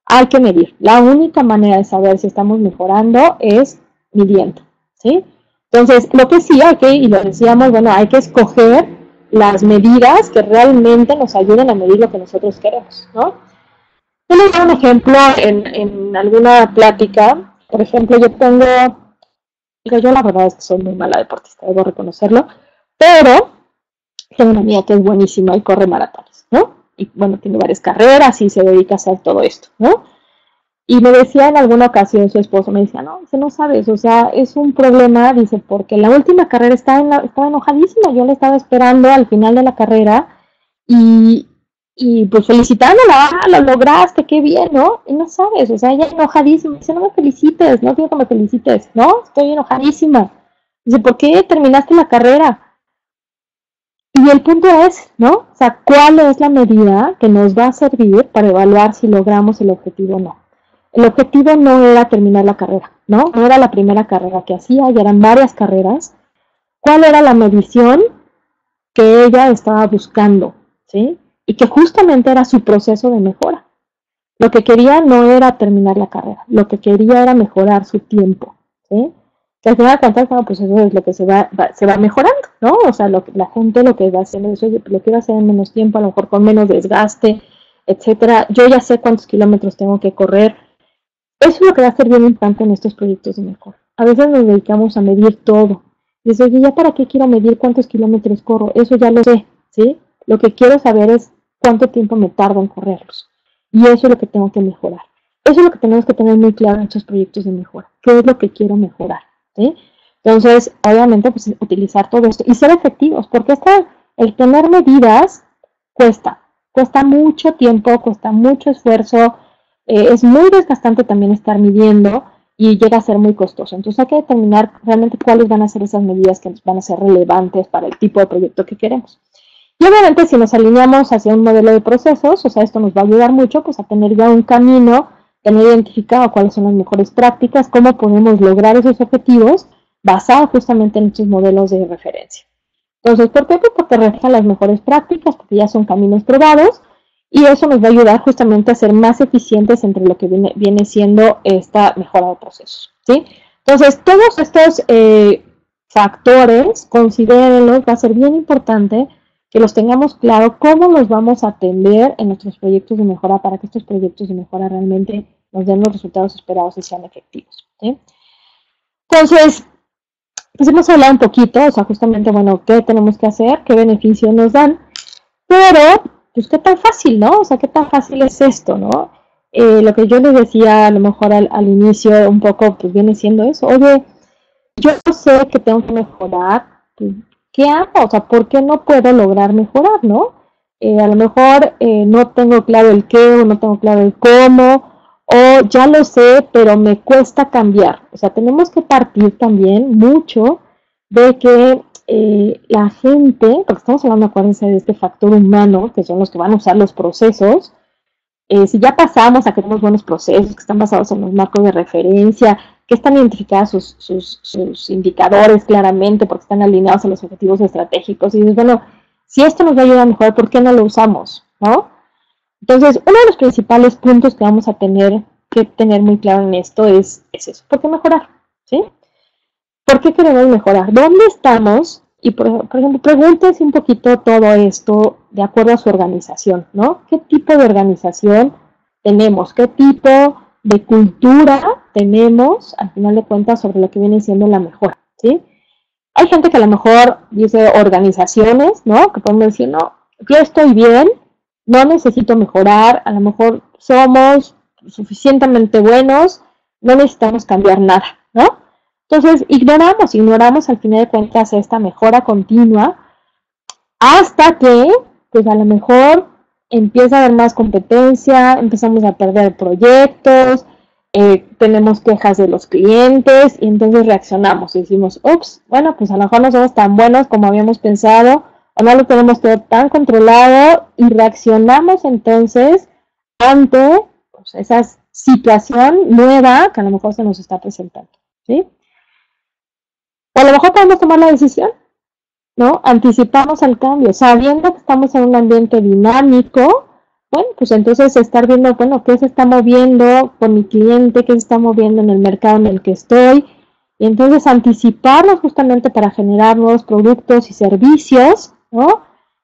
Hay que medir. La única manera de saber si estamos mejorando es midiendo, ¿sí? Entonces, lo que sí hay que, y lo decíamos, bueno, hay que escoger las medidas que realmente nos ayuden a medir lo que nosotros queremos, ¿no? Yo les doy un ejemplo en, en alguna plática, por ejemplo, yo tengo, yo la verdad es que soy muy mala deportista, debo reconocerlo, pero tengo una amiga que es buenísima y corre maratones, ¿no? Y bueno, tiene varias carreras y se dedica a hacer todo esto, ¿no? Y me decía en alguna ocasión su esposo, me decía, no, dice, no sabes, o sea, es un problema, dice, porque la última carrera estaba, en estaba enojadísima, yo le estaba esperando al final de la carrera y, y pues felicitándola, ah, lo lograste, qué bien, ¿no? Y no sabes, o sea, ella enojadísima, dice, no me felicites, no quiero que me felicites, ¿no? Estoy enojadísima. Dice, ¿por qué terminaste la carrera? Y el punto es, ¿no? O sea, ¿cuál es la medida que nos va a servir para evaluar si logramos el objetivo o no? El objetivo no era terminar la carrera, ¿no? No era la primera carrera que hacía, ya eran varias carreras. ¿Cuál era la medición que ella estaba buscando? ¿Sí? Y que justamente era su proceso de mejora. Lo que quería no era terminar la carrera, lo que quería era mejorar su tiempo, ¿sí? que al final de cuentas, bueno, pues eso es lo que se va, se va mejorando, ¿no? O sea, lo, la gente lo que va haciendo es, lo quiero hacer en menos tiempo, a lo mejor con menos desgaste, etcétera. Yo ya sé cuántos kilómetros tengo que correr. Eso es lo que va a ser bien importante en estos proyectos de mejor. A veces nos dedicamos a medir todo. Dice, oye, ¿ya para qué quiero medir cuántos kilómetros corro? Eso ya lo sé, ¿sí? Lo que quiero saber es cuánto tiempo me tardo en correrlos. Y eso es lo que tengo que mejorar. Eso es lo que tenemos que tener muy claro en estos proyectos de mejora. ¿Qué es lo que quiero mejorar? Entonces, obviamente, pues utilizar todo esto y ser efectivos, porque el tener medidas cuesta, cuesta mucho tiempo, cuesta mucho esfuerzo, eh, es muy desgastante también estar midiendo y llega a ser muy costoso. Entonces hay que determinar realmente cuáles van a ser esas medidas que van a ser relevantes para el tipo de proyecto que queremos. Y obviamente si nos alineamos hacia un modelo de procesos, o sea, esto nos va a ayudar mucho pues a tener ya un camino tener identificado cuáles son las mejores prácticas, cómo podemos lograr esos objetivos basados justamente en estos modelos de referencia. Entonces, ¿por qué? Pues porque reflejan las mejores prácticas, porque ya son caminos probados y eso nos va a ayudar justamente a ser más eficientes entre lo que viene, viene siendo esta mejora de procesos. ¿sí? Entonces, todos estos eh, factores, considérenlos, va a ser bien importante que los tengamos claro cómo los vamos a atender en nuestros proyectos de mejora para que estos proyectos de mejora realmente nos den los resultados esperados y sean efectivos. Entonces, pues hemos hablado un poquito, o sea, justamente, bueno, qué tenemos que hacer, qué beneficios nos dan, pero, pues qué tan fácil, ¿no? O sea, qué tan fácil es esto, ¿no? Eh, lo que yo les decía a lo mejor al, inicio un poco, pues viene siendo eso, oye, yo sé que tengo que mejorar, ¿qué hago? O sea, ¿por qué no puedo lograr mejorar, no? Eh, a lo mejor eh, no tengo claro el qué o no tengo claro el cómo, o ya lo sé, pero me cuesta cambiar. O sea, tenemos que partir también mucho de que eh, la gente, porque estamos hablando, acuérdense, de este factor humano, que son los que van a usar los procesos, si ya pasamos a que tenemos buenos procesos que están basados en los marcos de referencia, que están identificados sus, sus, indicadores claramente porque están alineados a los objetivos estratégicos, y dices, bueno, si esto nos va a ayudar a mejorar, ¿por qué no lo usamos? ¿No? Entonces, uno de los principales puntos que vamos a tener que tener muy claro en esto es, es eso. ¿Por qué mejorar? ¿Sí? ¿Por qué queremos mejorar? ¿Dónde estamos? Y, por, ejemplo, pregúntense un poquito todo esto de acuerdo a su organización, ¿no? ¿Qué tipo de organización tenemos? ¿Qué tipo de cultura tenemos, al final de cuentas, sobre lo que viene siendo la mejora? ¿Sí? Hay gente que a lo mejor dice organizaciones, ¿no? Que podemos decir, no, yo estoy bien, no necesito mejorar, a lo mejor somos suficientemente buenos, no necesitamos cambiar nada, ¿no? Entonces, ignoramos, ignoramos al final de cuentas esta mejora continua hasta que, pues a lo mejor empieza a haber más competencia, empezamos a perder proyectos, eh, tenemos quejas de los clientes y entonces reaccionamos y decimos, ups, bueno, pues a lo mejor no somos tan buenos como habíamos pensado, o no lo tenemos todo tan controlado y reaccionamos entonces ante pues, esa situación nueva que a lo mejor se nos está presentando. ¿sí? O a lo mejor podemos tomar la decisión, ¿no? Anticipamos el cambio, sabiendo que estamos en un ambiente dinámico, bueno, pues entonces estar viendo, bueno, qué se está moviendo con mi cliente, qué se está moviendo en el mercado en el que estoy, y entonces anticiparnos justamente para generar nuevos productos y servicios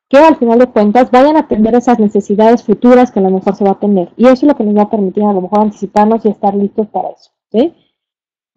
que al final de cuentas vayan a atender esas necesidades futuras que a lo mejor se va a tener. Y eso es lo que nos va a permitir a lo mejor anticiparnos y estar listos para eso.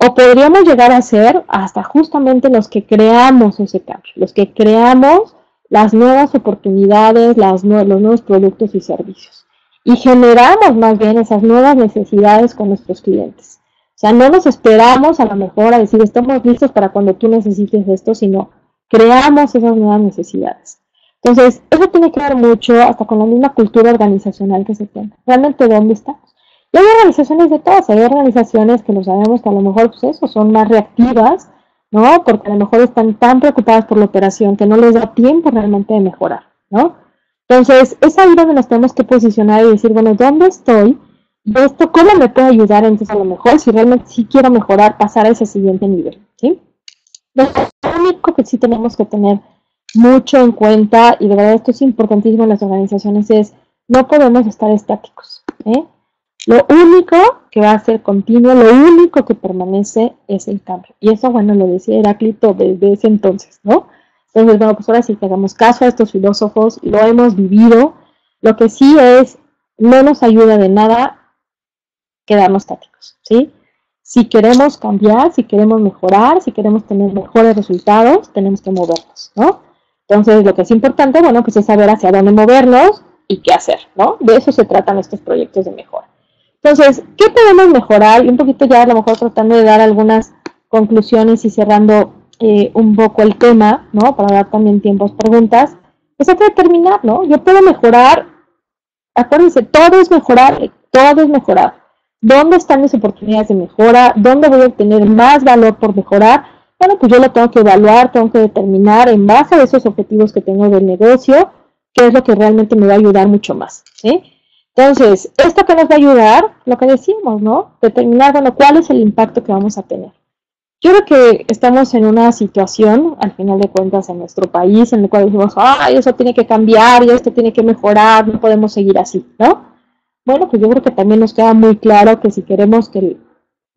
O podríamos llegar a ser hasta justamente los que creamos ese cambio, los que creamos las nuevas oportunidades, los nuevos productos y servicios. y generamos más bien esas nuevas necesidades con nuestros clientes. O sea, no nos esperamos a lo mejor a decir estamos listos para cuando tú necesites esto, sino creamos esas nuevas necesidades. Entonces, eso tiene que ver mucho hasta con la misma cultura organizacional que se tiene. Realmente, ¿dónde estamos? Y hay organizaciones de todas, hay organizaciones que lo sabemos que a lo mejor pues eso, son más reactivas, ¿no? Porque a lo mejor están tan preocupadas por la operación que no les da tiempo realmente de mejorar, ¿no? Entonces, es ahí donde nos tenemos que posicionar y decir, bueno, ¿dónde estoy? ¿Y esto cómo me puede ayudar? Entonces, a lo mejor, si realmente sí quiero mejorar, pasar a ese siguiente nivel, ¿sí? Lo único que sí tenemos que tener mucho en cuenta, y de verdad esto es importantísimo en las organizaciones, es no podemos estar estáticos. ¿eh? Lo único que va a ser continuo, lo único que permanece es el cambio. Y eso, bueno, lo decía Heráclito desde ese entonces, ¿no? Entonces, bueno, pues ahora sí que hagamos caso a estos filósofos, lo hemos vivido. Lo que sí es, no nos ayuda de nada quedarnos estáticos, ¿sí? Si queremos cambiar, si queremos mejorar, si queremos tener mejores resultados, tenemos que movernos, ¿no? Entonces, lo que es importante, bueno, pues es saber hacia dónde movernos y qué hacer, ¿no? De eso se tratan estos proyectos de mejora. Entonces, ¿qué podemos mejorar? Y un poquito ya a lo mejor tratando de dar algunas conclusiones y cerrando eh, un poco el tema, ¿no? Para dar también tiempo a preguntas, es hay que determinar, ¿no? Yo puedo mejorar, acuérdense, todo es mejorar, todo es mejorar. ¿Dónde están mis oportunidades de mejora? ¿Dónde voy a obtener más valor por mejorar? Bueno, pues yo lo tengo que evaluar, tengo que determinar en base a esos objetivos que tengo del negocio, qué es lo que realmente me va a ayudar mucho más, ¿sí? Entonces, esto que nos va a ayudar, lo que decimos, ¿no? Determinar, bueno, cuál es el impacto que vamos a tener. Yo creo que estamos en una situación, al final de cuentas, en nuestro país, en el cual decimos, ay, eso tiene que cambiar y esto tiene que mejorar, no podemos seguir así, ¿no? Bueno, pues yo creo que también nos queda muy claro que si queremos que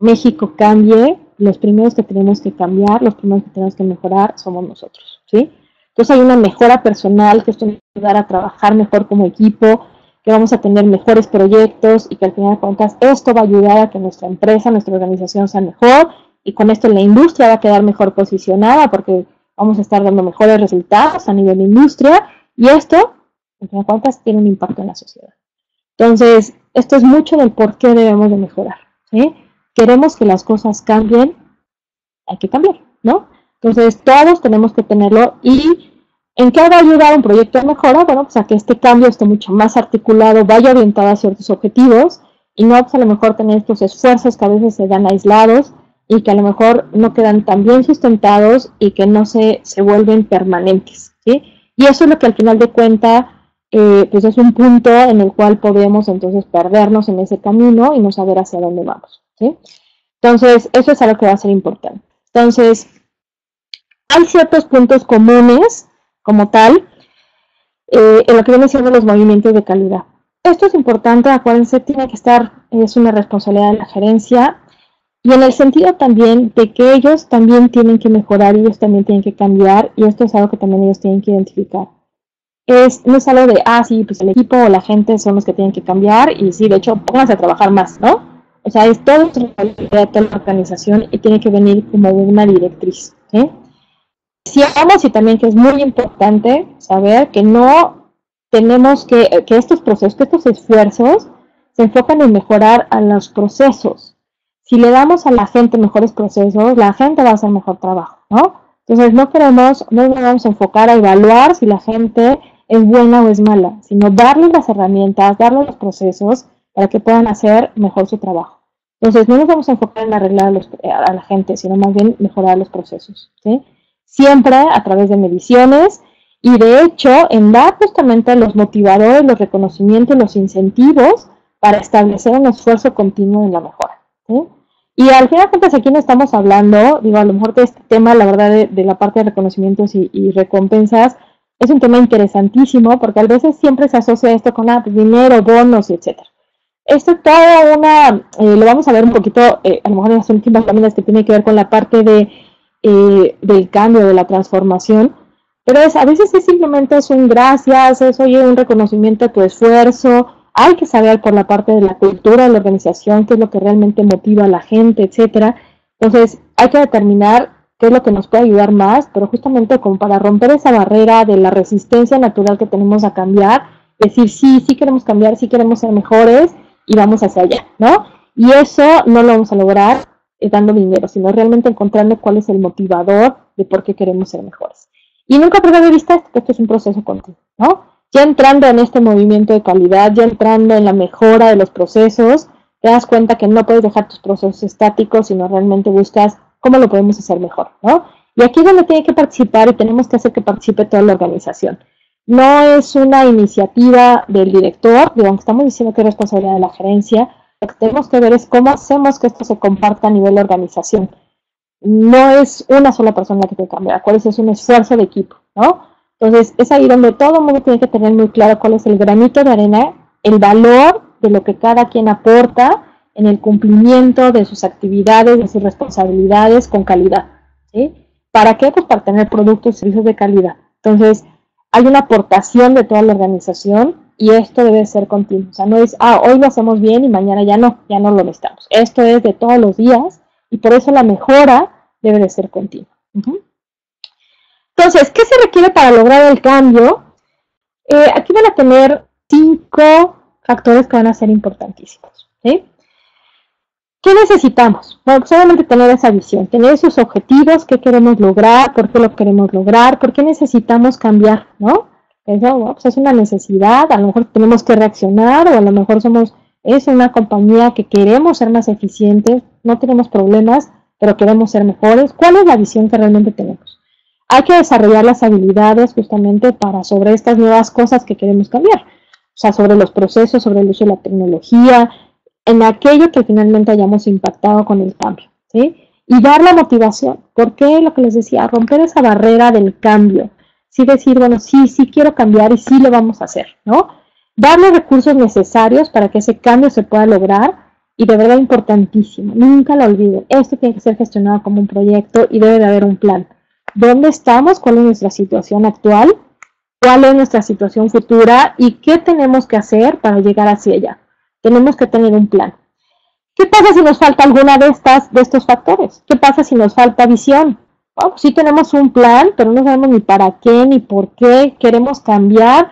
México cambie, los primeros que tenemos que cambiar, los primeros que tenemos que mejorar somos nosotros, ¿sí? Entonces hay una mejora personal que esto nos va a ayudar a trabajar mejor como equipo, que vamos a tener mejores proyectos y que al final de cuentas esto va a ayudar a que nuestra empresa, nuestra organización sea mejor y con esto la industria va a quedar mejor posicionada porque vamos a estar dando mejores resultados a nivel de industria y esto, al final de cuentas, tiene un impacto en la sociedad. Entonces, esto es mucho del por qué debemos de mejorar. ¿sí? Queremos que las cosas cambien, hay que cambiar, ¿no? Entonces, todos tenemos que tenerlo y ¿En qué va ayudar un proyecto de mejora? Bueno, pues a que este cambio esté mucho más articulado, vaya orientado a ciertos objetivos y no pues a lo mejor tener estos esfuerzos que a veces se dan aislados y que a lo mejor no quedan tan bien sustentados y que no se, se vuelven permanentes. Y eso es lo que al final de cuentas eh, pues es un punto en el cual podemos entonces perdernos en ese camino y no saber hacia dónde vamos. Entonces, eso es algo que va a ser importante. Entonces, hay ciertos puntos comunes como tal, eh, en lo que viene siendo los movimientos de calidad. Esto es importante, acuérdense, tiene que estar, es una responsabilidad de la gerencia y en el sentido también de que ellos también tienen que mejorar, ellos también tienen que cambiar y esto es algo que también ellos tienen que identificar. Es, no es algo de, ah, sí, pues el equipo o la gente son los que tienen que cambiar y sí, de hecho, pónganse a trabajar más, ¿no? O sea, es todo de la organización y tiene que venir como una directriz. ¿eh? Decíamos y también que es muy importante saber que no tenemos que, que estos procesos, que estos esfuerzos se enfocan en mejorar a los procesos. Si le damos a la gente mejores procesos, la gente va a hacer mejor trabajo, ¿no? Entonces no queremos, no nos vamos a enfocar a evaluar si la gente es buena o es mala, sino darles las herramientas, darles los procesos para que puedan hacer mejor su trabajo. Entonces no nos vamos a enfocar en arreglar a, los, a la gente, sino más bien mejorar los procesos, ¿sí? Siempre a través de mediciones y de hecho en dar justamente los motivadores, los reconocimientos, los incentivos para establecer un esfuerzo continuo en la mejora. Y al final de aquí no estamos hablando, digo, a lo mejor de este tema, la verdad, de, la parte de reconocimientos y, recompensas, es un tema interesantísimo porque a veces siempre se asocia esto con ah, dinero, bonos, etc. Esto toda una, eh, lo vamos a ver un poquito, eh, a lo mejor en las últimas láminas que tiene que ver con la parte de eh, del cambio, de la transformación, pero es, a veces es simplemente es un gracias, es oye, un reconocimiento de tu esfuerzo, hay que saber por la parte de la cultura de la organización qué es lo que realmente motiva a la gente, etcétera. Entonces, hay que determinar qué es lo que nos puede ayudar más, pero justamente como para romper esa barrera de la resistencia natural que tenemos a cambiar decir, sí, sí queremos cambiar, sí queremos ser mejores y vamos hacia allá, ¿no? Y eso no lo vamos a lograr eh, dando dinero, sino realmente encontrando cuál es el motivador de por qué queremos ser mejores. Y nunca perder de vista que esto es un proceso continuo, ¿no? Ya entrando en este movimiento de calidad, ya entrando en la mejora de los procesos, te das cuenta que no puedes dejar tus procesos estáticos, sino realmente buscas cómo lo podemos hacer mejor, ¿no? Y aquí es donde tiene que participar y tenemos que hacer que participe toda la organización. No es una iniciativa del director, digamos, estamos diciendo que es responsabilidad de la gerencia, que tenemos que ver es cómo hacemos que esto se comparta a nivel de organización. No es una sola persona que tiene que cambiar, cuál es un esfuerzo de equipo, ¿no? Entonces, es ahí donde todo el mundo tiene que tener muy claro cuál es el granito de arena, el valor de lo que cada quien aporta en el cumplimiento de sus actividades, de sus responsabilidades con calidad. ¿sí? ¿Para qué? Pues para tener productos y servicios de calidad. Entonces, hay una aportación de toda la organización y esto debe ser continuo. O sea, no es, ah, hoy lo hacemos bien y mañana ya no, ya no lo necesitamos. Esto es de todos los días y por eso la mejora debe de ser continua. Entonces, ¿qué se requiere para lograr el cambio? Eh, aquí van a tener cinco factores que van a ser importantísimos. ¿Qué necesitamos? Bueno, pues, tener esa visión, tener esos objetivos, qué queremos lograr, por qué lo queremos lograr, por qué necesitamos cambiar, ¿no? Eso pues, es una necesidad, a lo mejor tenemos que reaccionar o a lo mejor somos, es una compañía que queremos ser más eficientes, no tenemos problemas, pero queremos ser mejores. ¿Cuál es la visión que realmente tenemos? Hay que desarrollar las habilidades justamente para sobre estas nuevas cosas que queremos cambiar. O sea, sobre los procesos, sobre el uso de la tecnología, en aquello que finalmente hayamos impactado con el cambio, ¿sí? Y dar la motivación. ¿Por qué? Lo que les decía, romper esa barrera del cambio. Sí decir, bueno, sí, sí quiero cambiar y sí lo vamos a hacer, ¿no? Dar los recursos necesarios para que ese cambio se pueda lograr y de verdad importantísimo, nunca lo olviden, esto tiene que ser gestionado como un proyecto y debe de haber un plan. ¿Dónde estamos? ¿Cuál es nuestra situación actual? ¿Cuál es nuestra situación futura? ¿Y qué tenemos que hacer para llegar hacia ella? Tenemos que tener un plan. ¿Qué pasa si nos falta alguna de estas de estos factores? ¿Qué pasa si nos falta visión? Oh, sí tenemos un plan, pero no sabemos ni para qué ni por qué queremos cambiar,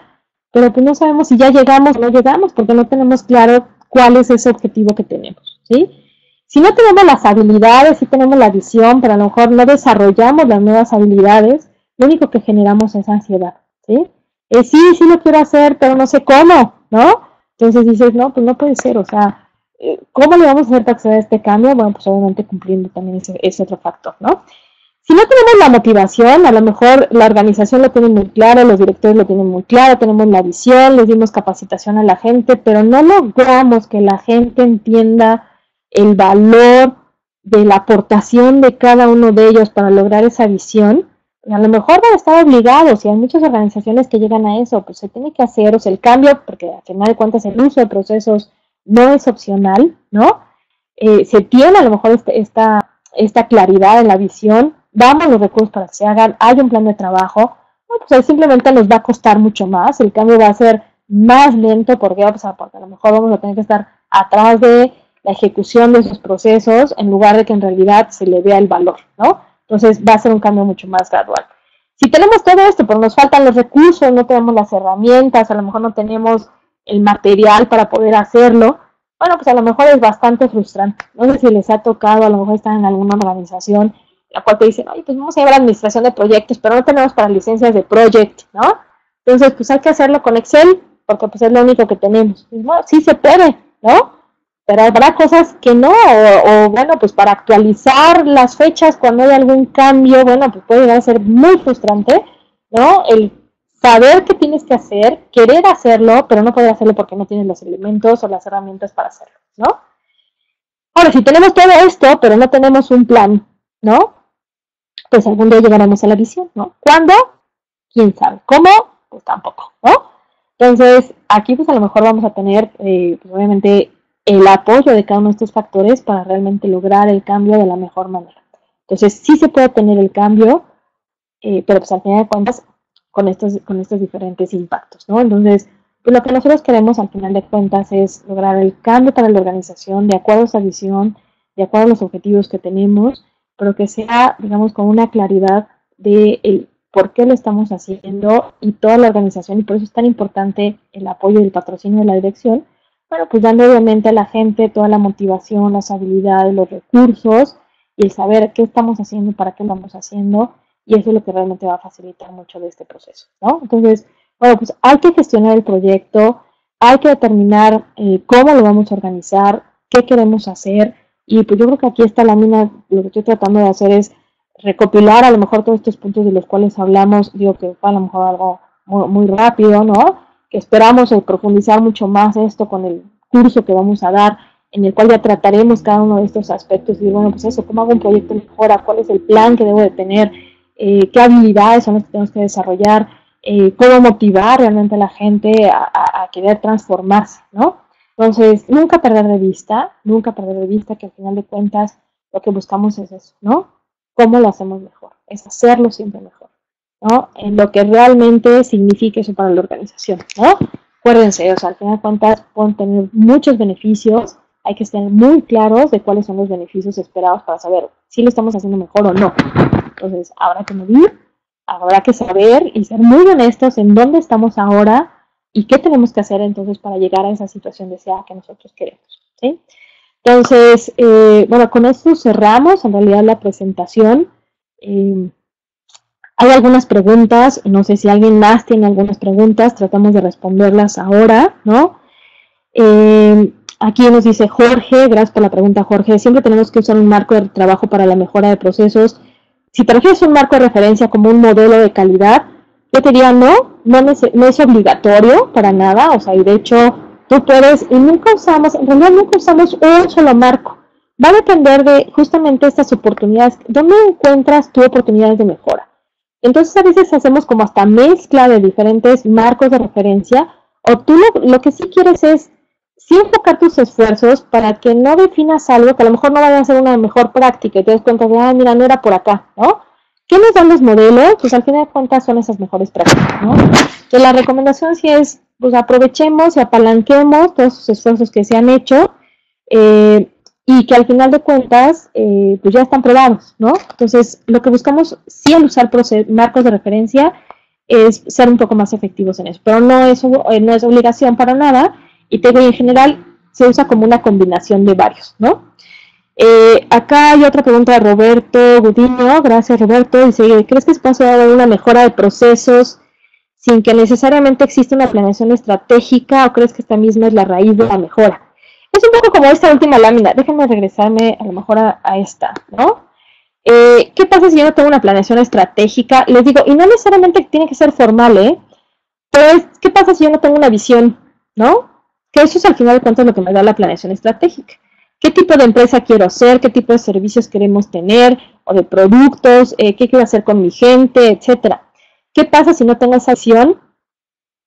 pero pues no sabemos si ya llegamos o no llegamos porque no tenemos claro cuál es ese objetivo que tenemos, ¿sí? Si no tenemos las habilidades, si tenemos la visión, pero a lo mejor no desarrollamos las nuevas habilidades, lo único que generamos es ansiedad, ¿sí? Es sí, sí lo quiero hacer, pero no sé cómo, ¿no? Entonces dices, no, pues no puede ser, o sea, eh, ¿cómo le vamos a hacer para acceder a este cambio? Bueno, pues obviamente cumpliendo también ese, otro factor, ¿no? Si no tenemos la motivación, a lo mejor la organización lo tiene muy claro, los directores lo tienen muy claro, tenemos la visión, les dimos capacitación a la gente, pero no logramos que la gente entienda el valor de la aportación de cada uno de ellos para lograr esa visión, a lo mejor van a estar obligados y hay muchas organizaciones que llegan a eso, pues se tiene que hacer, o sea, el cambio, porque al final de cuentas el uso de procesos no es opcional, ¿no? Eh, se tiene a lo mejor este, esta, esta claridad en la visión, damos los recursos para que se hagan, hay un plan de trabajo, pues simplemente nos va a costar mucho más, el cambio va a ser más lento porque, pues, porque a lo mejor vamos a tener que estar atrás de la ejecución de esos procesos en lugar de que en realidad se le vea el valor, ¿no? Entonces va a ser un cambio mucho más gradual. Si tenemos todo esto, pero nos faltan los recursos, no tenemos las herramientas, a lo mejor no tenemos el material para poder hacerlo, bueno, pues a lo mejor es bastante frustrante. No sé si les ha tocado, a lo mejor están en alguna organización, la cual te dicen, oye, pues vamos a llevar administración de proyectos, pero no tenemos para licencias de project, ¿no? Entonces, pues hay que hacerlo con Excel, porque pues es lo único que tenemos. Pues, sí se puede, ¿no? pero habrá cosas que no, o, bueno, pues para actualizar las fechas cuando hay algún cambio, bueno, pues puede ser muy frustrante, ¿no? El saber qué tienes que hacer, querer hacerlo, pero no poder hacerlo porque no tienes los elementos o las herramientas para hacerlo, ¿no? Ahora, si tenemos todo esto, pero no tenemos un plan, ¿no? Pues algún día llegaremos a la visión, ¿no? ¿Cuándo? ¿Quién sabe? ¿Cómo? Pues tampoco, ¿no? Entonces, aquí pues a lo mejor vamos a tener, eh, pues obviamente, el apoyo de cada uno de estos factores para realmente lograr el cambio de la mejor manera. Entonces, sí se puede tener el cambio, eh, pero pues al final de cuentas, con estos, con estos diferentes impactos, ¿no? Entonces, pues lo que nosotros queremos al final de cuentas es lograr el cambio para la organización de acuerdo a esa visión, de acuerdo a los objetivos que tenemos, pero que sea, digamos, con una claridad de por qué lo estamos haciendo y toda la organización, y por eso es tan importante el apoyo y el patrocinio de la dirección, bueno, pues dando obviamente a la gente toda la motivación, las habilidades, los recursos y el saber qué estamos haciendo, para qué lo estamos haciendo, y eso es lo que realmente va a facilitar mucho de este proceso, ¿no? Entonces, bueno, pues hay que gestionar el proyecto, hay que determinar eh, cómo lo vamos a organizar, qué queremos hacer, y pues yo creo que aquí está la mina, lo que estoy tratando de hacer es recopilar a lo mejor todos estos puntos de los cuales hablamos, digo que fue a lo mejor algo muy, rápido, ¿no? Que esperamos profundizar mucho más esto con el curso que vamos a dar, en el cual ya trataremos cada uno de estos aspectos. Y bueno, pues eso, cómo hago un proyecto mejora, cuál es el plan que debo de tener, eh, qué habilidades son las que tenemos que desarrollar, eh, cómo motivar realmente a la gente a querer transformarse, ¿no? Entonces, nunca perder de vista, nunca perder de vista que al final de cuentas lo que buscamos es eso, ¿no? ¿Cómo lo hacemos mejor? Es hacerlo siempre mejor, ¿no? En lo que realmente signifique eso para la organización, ¿no? Acuérdense, o sea, al final de cuentas pueden tener muchos beneficios, hay que estar muy claros de cuáles son los beneficios esperados para saber si lo estamos haciendo mejor o no. Entonces, habrá que medir, habrá que saber y ser muy honestos en dónde estamos ahora, y qué tenemos que hacer entonces para llegar a esa situación deseada que nosotros queremos. ¿sí? Entonces, eh, bueno, con esto cerramos en realidad la presentación. Eh, hay algunas preguntas, no sé si alguien más tiene algunas preguntas, tratamos de responderlas ahora, ¿no? Eh, aquí nos dice Jorge, gracias por la pregunta Jorge, siempre tenemos que usar un marco de trabajo para la mejora de procesos. Si te un marco de referencia como un modelo de calidad, yo te diría no, no, es obligatorio para nada, o sea, y de hecho tú puedes, y nunca usamos, en realidad nunca usamos un solo marco. Va a depender de justamente estas oportunidades, ¿dónde encuentras tu oportunidades de mejora? Entonces a veces hacemos como hasta mezcla de diferentes marcos de referencia, o tú lo, que sí quieres es sí enfocar tus esfuerzos para que no definas algo que a lo mejor no vaya a ser una mejor práctica y te des cuenta de, ah, mira, no era por acá, ¿no? ¿Qué nos dan los modelos? Pues al final de cuentas son esas mejores prácticas, ¿no? Entonces la recomendación sí es, pues aprovechemos y apalanquemos todos esos esfuerzos que se han hecho eh, y que al final de cuentas, eh, pues ya están probados, ¿no? Entonces lo que buscamos sí al usar marcos de referencia es ser un poco más efectivos en eso, pero no es, eh, no es obligación para nada y te en general se usa como una combinación de varios, ¿no? Eh, acá hay otra pregunta de Roberto Gudiño. Gracias, Roberto. Dice, ¿crees que es posible una mejora de procesos sin que necesariamente exista una planeación estratégica o crees que esta misma es la raíz de la mejora? Es un poco como esta última lámina. Déjenme regresarme a lo mejor a, esta, ¿no? Eh, ¿Qué pasa si yo no tengo una planeación estratégica? Les digo, y no necesariamente tiene que ser formal, ¿eh? Pero ¿qué pasa si yo no tengo una visión, ¿no? Que eso es al final de cuentas lo que me da la planeación estratégica qué tipo de empresa quiero ser, qué tipo de servicios queremos tener o de productos, eh, qué quiero hacer con mi gente, etcétera. ¿Qué pasa si no tengo esa acción?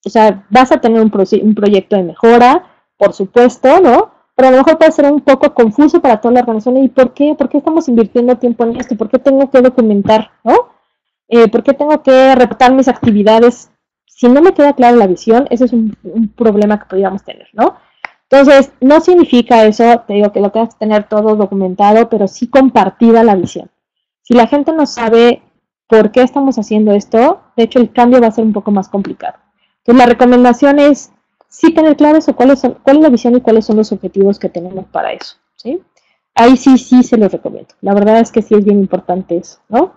O sea, vas a tener un, un proyecto de mejora, por supuesto, ¿no? Pero a lo mejor puede ser un poco confuso para toda la organización. ¿Y por qué? ¿Por qué estamos invirtiendo tiempo en esto? ¿Por qué tengo que documentar, ¿no? Eh, ¿Por qué tengo que reportar mis actividades? Si no me queda clara la visión, ese es un problema que podríamos tener, ¿no? Entonces, no significa eso, te digo que lo tengas que tener todo documentado, pero sí compartida la visión. Si la gente no sabe por qué estamos haciendo esto, de hecho el cambio va a ser un poco más complicado. Entonces, la recomendación es sí tener claro eso, cuál es, cuál es la visión y cuáles son los objetivos que tenemos para eso. ¿sí? Ahí sí, sí se los recomiendo. La verdad es que sí es bien importante eso, ¿no?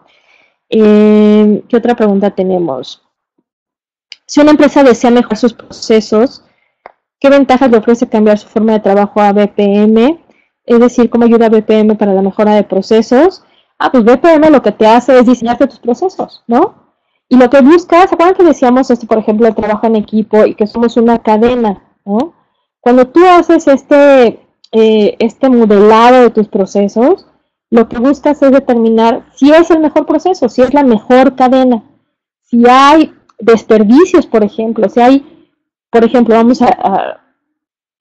Eh, ¿Qué otra pregunta tenemos? Si una empresa desea mejorar sus procesos, ¿Qué ventajas le ofrece cambiar su forma de trabajo a BPM? Es decir, ¿cómo ayuda a BPM para la mejora de procesos? Ah, pues BPM lo que te hace es diseñarte tus procesos, ¿no? Y lo que buscas, ¿acuerdan que decíamos esto, por ejemplo, el trabajo en equipo y que somos una cadena, ¿no? Cuando tú haces este, eh, este modelado de tus procesos, lo que buscas es determinar si es el mejor proceso, si es la mejor cadena, si hay desperdicios, por ejemplo, si hay por ejemplo, vamos a,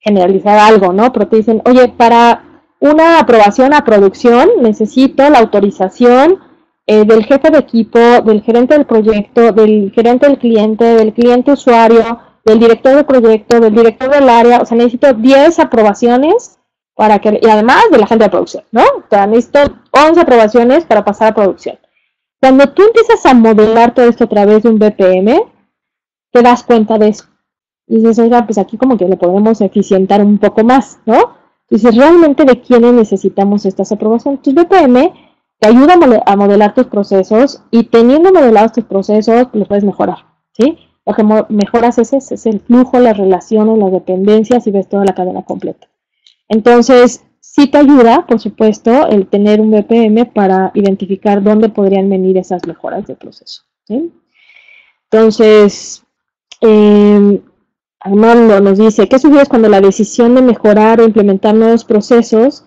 generalizar algo, ¿no? Pero te dicen, oye, para una aprobación a producción necesito la autorización eh, del jefe de equipo, del gerente del proyecto, del gerente del cliente, del cliente usuario, del director del proyecto, del director del área, o sea, necesito 10 aprobaciones para que, y además de la gente de producción, ¿no? O sea, necesito 11 aprobaciones para pasar a producción. Cuando tú empiezas a modelar todo esto a través de un BPM, te das cuenta de eso. Y dices, oiga, pues aquí como que lo podemos eficientar un poco más, ¿no? Dices, realmente de quiénes necesitamos estas aprobaciones. Tu BPM te ayuda a modelar tus procesos y teniendo modelados tus procesos, los puedes mejorar, ¿sí? Lo que mejoras es, es el flujo, las relaciones, las dependencias y ves toda la cadena completa. Entonces, sí te ayuda, por supuesto, el tener un BPM para identificar dónde podrían venir esas mejoras de proceso. Entonces, eh, Armando nos dice, ¿qué sugieres cuando la decisión de mejorar o implementar nuevos procesos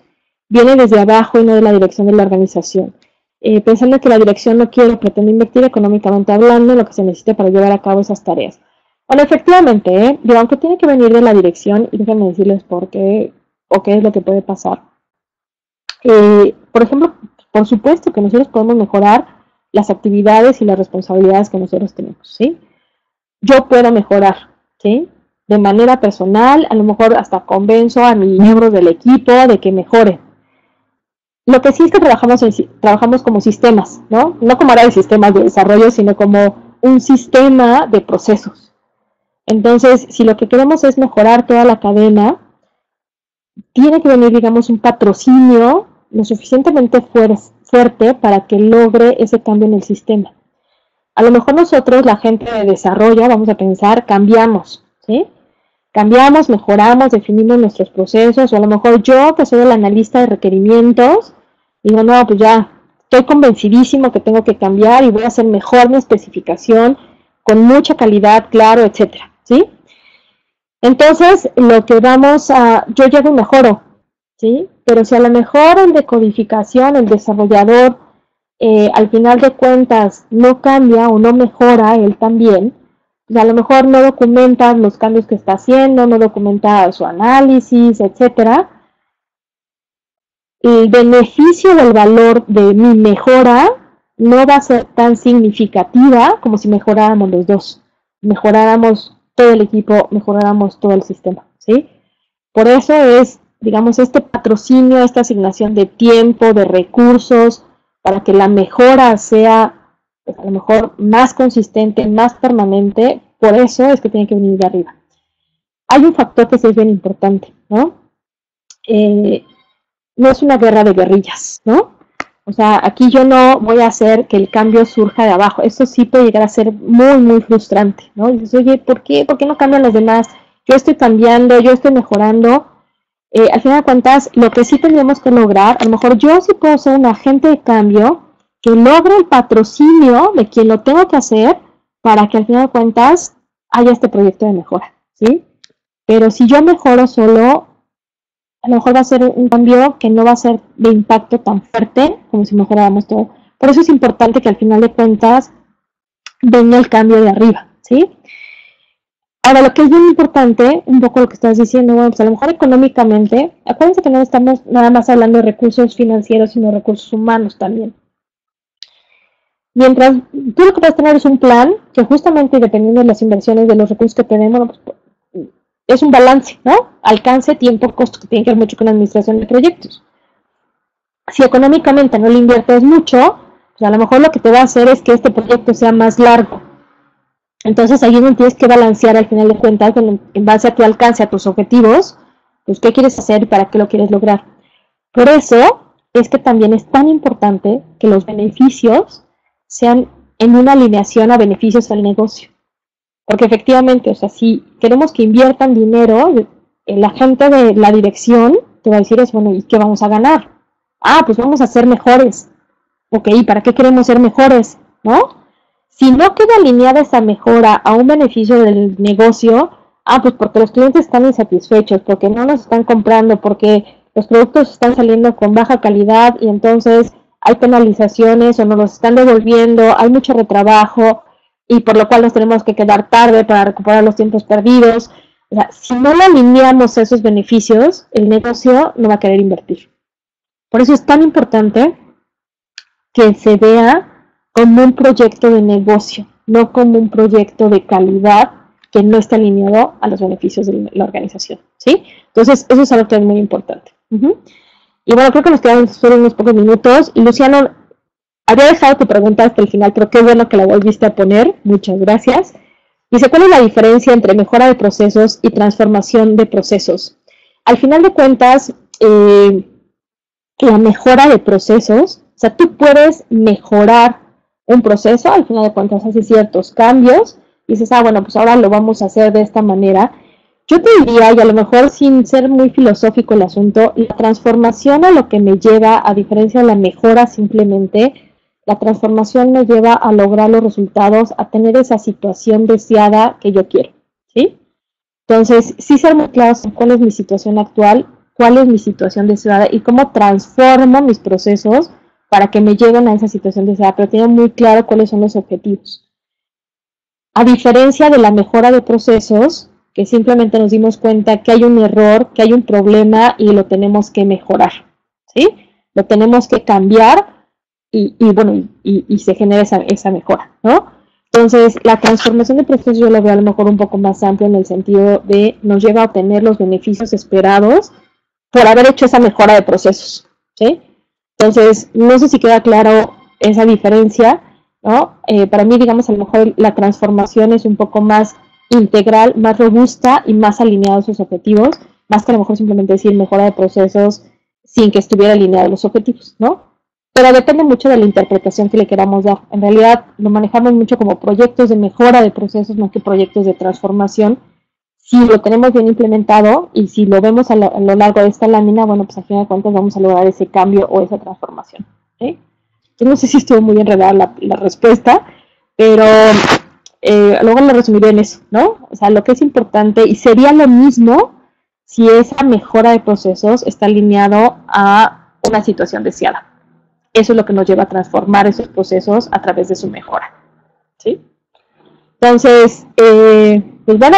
viene desde abajo y no de la dirección de la organización? Eh, pensando que la dirección no quiere o pretende invertir económicamente hablando en lo que se necesite para llevar a cabo esas tareas. Bueno, efectivamente, ¿eh? aunque tiene que venir de la dirección, y déjenme decirles por qué o qué es lo que puede pasar. Eh, por ejemplo, por supuesto que nosotros podemos mejorar las actividades y las responsabilidades que nosotros tenemos, ¿sí? Yo puedo mejorar, ¿sí? De manera personal, a lo mejor hasta convenzo a mis miembros del equipo de que mejoren, lo que sí es que trabajamos, trabajamos como sistemas, ¿no? No como área de sistemas de desarrollo, sino como un sistema de procesos. Entonces, si lo que queremos es mejorar toda la cadena, tiene que venir, digamos, un patrocinio lo suficientemente fuerte para que logre ese cambio en el sistema. A lo mejor nosotros, la gente de desarrollo, vamos a pensar, cambiamos, ¿sí? Cambiamos, mejoramos, definimos nuestros procesos, o a lo mejor yo, que soy el analista de requerimientos, digo, no, pues ya, estoy convencidísimo que tengo que cambiar y voy a hacer mejor mi especificación con mucha calidad, claro, etcétera, ¿sí? Entonces, lo que vamos a, yo llego y mejoro, ¿sí? Pero si a lo mejor el decodificación, el desarrollador, eh, al final de cuentas no cambia o no mejora él también, a lo mejor no documenta los cambios que está haciendo, no documenta su análisis, etcétera. El beneficio del valor de mi mejora no va a ser tan significativa como si mejoráramos los dos, mejoráramos todo el equipo, mejoráramos todo el sistema, ¿sí? Por eso es, digamos, este patrocinio, esta asignación de tiempo, de recursos, para que la mejora sea a lo mejor más consistente, más permanente, por eso es que tiene que venir de arriba. Hay un factor que es bien importante, ¿no? Eh, no es una guerra de guerrillas, ¿no? O sea, aquí yo no voy a hacer que el cambio surja de abajo. Eso sí puede llegar a ser muy, muy frustrante, ¿no? dices, oye, ¿por qué? ¿Por qué no cambian los demás? Yo estoy cambiando, yo estoy mejorando. Eh, al final de cuentas, lo que sí tendríamos que lograr, a lo mejor yo sí puedo ser un agente de cambio que logre el patrocinio de quien lo tengo que hacer para que al final de cuentas haya este proyecto de mejora, ¿sí? Pero si yo mejoro solo, a lo mejor va a ser un cambio que no va a ser de impacto tan fuerte como si mejoráramos todo. Por eso es importante que al final de cuentas venga el cambio de arriba, ¿sí? Ahora, lo que es bien importante, un poco lo que estás diciendo, bueno, pues a lo mejor económicamente, acuérdense que no estamos nada más hablando de recursos financieros, sino recursos humanos también. Mientras tú lo que puedes tener es un plan que justamente dependiendo de las inversiones, de los recursos que tenemos, pues, es un balance, ¿no? Alcance, tiempo, costo, que tiene que ver mucho con la administración de proyectos. Si económicamente no le inviertes mucho, pues a lo mejor lo que te va a hacer es que este proyecto sea más largo. Entonces ahí es donde tienes que balancear al final de cuentas, en base a tu alcance, a tus objetivos, pues qué quieres hacer y para qué lo quieres lograr. Por eso es que también es tan importante que los beneficios sean en una alineación a beneficios al negocio. Porque efectivamente, o sea, si queremos que inviertan dinero, la gente de la dirección te va a decir es, bueno, ¿y qué vamos a ganar? Ah, pues vamos a ser mejores. Ok, ¿para qué queremos ser mejores? ¿No? Si no queda alineada esa mejora a un beneficio del negocio, ah, pues porque los clientes están insatisfechos, porque no nos están comprando, porque los productos están saliendo con baja calidad y entonces hay penalizaciones o nos los están devolviendo, hay mucho retrabajo y por lo cual nos tenemos que quedar tarde para recuperar los tiempos perdidos. Si no alineamos esos beneficios, el negocio no va a querer invertir. Por eso es tan importante que se vea como un proyecto de negocio, no como un proyecto de calidad que no está alineado a los beneficios de la organización. ¿sí? Entonces, eso es algo que es muy importante. Y bueno, creo que nos quedan solo unos pocos minutos. Y Luciano, había dejado tu pregunta hasta el final, pero qué bueno que la volviste a poner. Muchas gracias. Dice, ¿cuál es la diferencia entre mejora de procesos y transformación de procesos? Al final de cuentas, eh, la mejora de procesos, o sea, tú puedes mejorar un proceso, al final de cuentas haces ciertos cambios y dices, ah, bueno, pues ahora lo vamos a hacer de esta manera. Yo te diría, y a lo mejor sin ser muy filosófico el asunto, la transformación a lo que me lleva, a diferencia de la mejora simplemente, la transformación me lleva a lograr los resultados, a tener esa situación deseada que yo quiero, ¿sí? Entonces, sí ser muy claro en cuál es mi situación actual, cuál es mi situación deseada y cómo transformo mis procesos para que me lleguen a esa situación deseada, pero tengo muy claro cuáles son los objetivos. A diferencia de la mejora de procesos, que simplemente nos dimos cuenta que hay un error, que hay un problema y lo tenemos que mejorar, ¿sí? Lo tenemos que cambiar y, bueno, y, se genera esa, esa, mejora, ¿no? Entonces, la transformación de procesos yo lo veo a lo mejor un poco más amplio en el sentido de nos lleva a obtener los beneficios esperados por haber hecho esa mejora de procesos, ¿sí? Entonces, no sé si queda claro esa diferencia, ¿no? Eh, para mí, digamos, a lo mejor la transformación es un poco más integral, más robusta y más alineada a sus objetivos, más que a lo mejor simplemente decir mejora de procesos sin que estuviera alineado a los objetivos, ¿no? Pero depende mucho de la interpretación que le queramos dar. En realidad lo manejamos mucho como proyectos de mejora de procesos, no que proyectos de transformación, si lo tenemos bien implementado y si lo vemos a lo, largo de esta lámina, bueno, pues a fin de cuentas vamos a lograr ese cambio o esa transformación. Yo no sé si estuvo muy enredada la, la respuesta, pero eh, luego lo resumiré en eso, ¿no? O sea, lo que es importante y sería lo mismo si esa mejora de procesos está alineado a una situación deseada. Eso es lo que nos lleva a transformar esos procesos a través de su mejora. ¿Sí? Entonces, eh, pues bueno,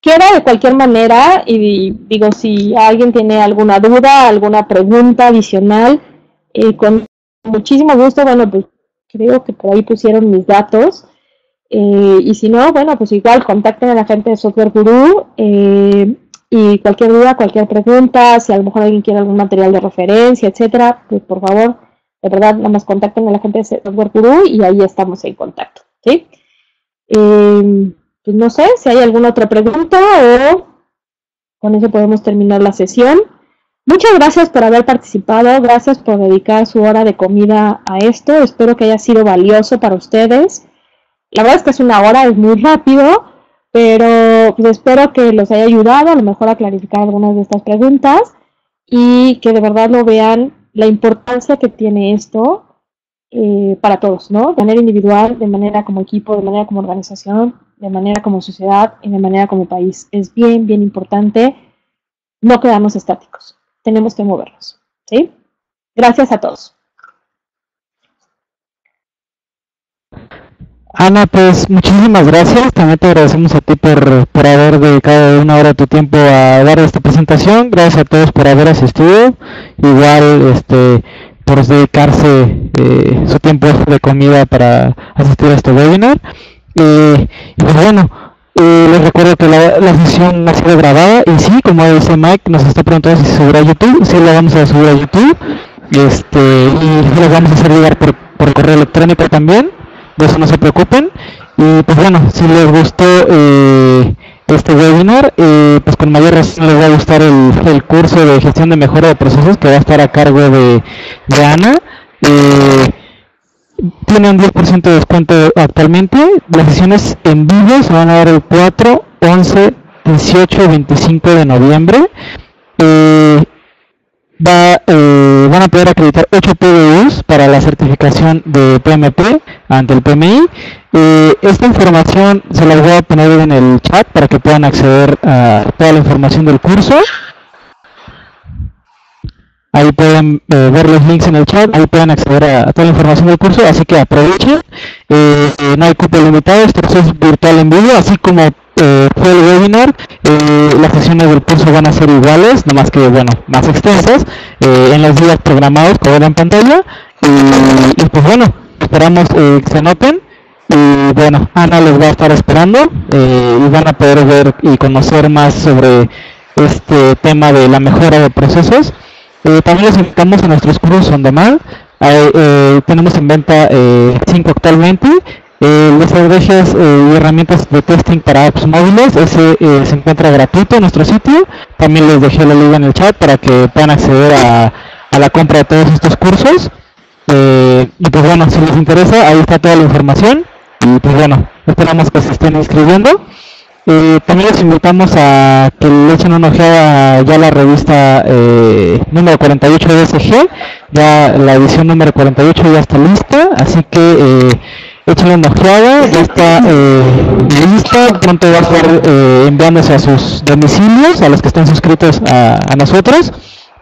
Quiero de cualquier manera, y digo, si alguien tiene alguna duda, alguna pregunta adicional, eh, con muchísimo gusto, bueno, pues creo que por ahí pusieron mis datos. Eh, y si no, bueno, pues igual contacten a la gente de Software Guru eh, y cualquier duda, cualquier pregunta, si a lo mejor alguien quiere algún material de referencia, etcétera, pues por favor, de verdad, nada más contacten a la gente de Software Guru y ahí estamos en contacto. ¿sí? pues no sé si hay alguna otra pregunta o con eso podemos terminar la sesión. Muchas gracias por haber participado, gracias por dedicar su hora de comida a esto, espero que haya sido valioso para ustedes. La verdad es que es una hora, es muy rápido, pero pues, espero que los haya ayudado a lo mejor a clarificar algunas de estas preguntas y que de verdad lo vean la importancia que tiene esto eh, para todos, ¿no? De manera individual, de manera como equipo, de manera como organización, de manera como sociedad y de manera como país. Es bien, bien importante no quedarnos estáticos. Tenemos que movernos. ¿sí? Gracias a todos. Ana, pues muchísimas gracias. También te agradecemos a ti por, por haber dedicado una hora de tu tiempo a dar esta presentación. Gracias a todos por haber asistido. Igual, este, por dedicarse eh, su tiempo de comida para asistir a este webinar. Y pues bueno, eh, les recuerdo que la, sesión ha sido grabada y sí, como dice Mike, nos está preguntando si se subirá a YouTube, sí la vamos a subir a YouTube este, y lo vamos a hacer llegar por, por correo electrónico también, de eso no se preocupen. Y pues bueno, si les gustó eh, este webinar, eh, pues con mayor razón les va a gustar el, el, curso de gestión de mejora de procesos que va a estar a cargo de, de Ana. Eh, tiene un 10% de descuento actualmente. Las sesiones en vivo se van a dar el 4, 11, 18 y 25 de noviembre. Eh, va, eh, van a poder acreditar 8 PDUs para la certificación de PMP ante el PMI. Eh, esta información se las voy a poner en el chat para que puedan acceder a toda la información del curso. Ahí pueden eh, ver los links en el chat, ahí pueden acceder a, toda la información del curso, así que aprovechen. Eh, eh, no hay cupo limitado, esto es virtual en vivo, así como fue el webinar, las sesiones del curso van a ser iguales, más que, bueno, más extensas, en los días programados ven en pantalla. Y, pues bueno, esperamos que se anoten. Y bueno, Ana les va a estar esperando y van a poder ver y conocer más sobre este tema de la mejora de procesos. Eh, también les invitamos a nuestros cursos on demand. eh, tenemos en venta 5 eh, actualmente. Las estrategias y herramientas de testing para apps móviles, ese se encuentra gratuito en nuestro sitio. También les dejé la liga en el chat para que puedan acceder a, a la compra de todos estos cursos. y pues bueno, si les interesa, ahí está toda la información. Y pues bueno, esperamos que se estén inscribiendo. Eh, también les invitamos a que le echen una ojeada ya la revista eh, número 48 de SG. Ya la edición número 48 ya está lista, así que eh, échenle una ojeada, ya está eh, lista. Pronto va a estar eh, enviándose a sus domicilios, a los que están suscritos a, a nosotros.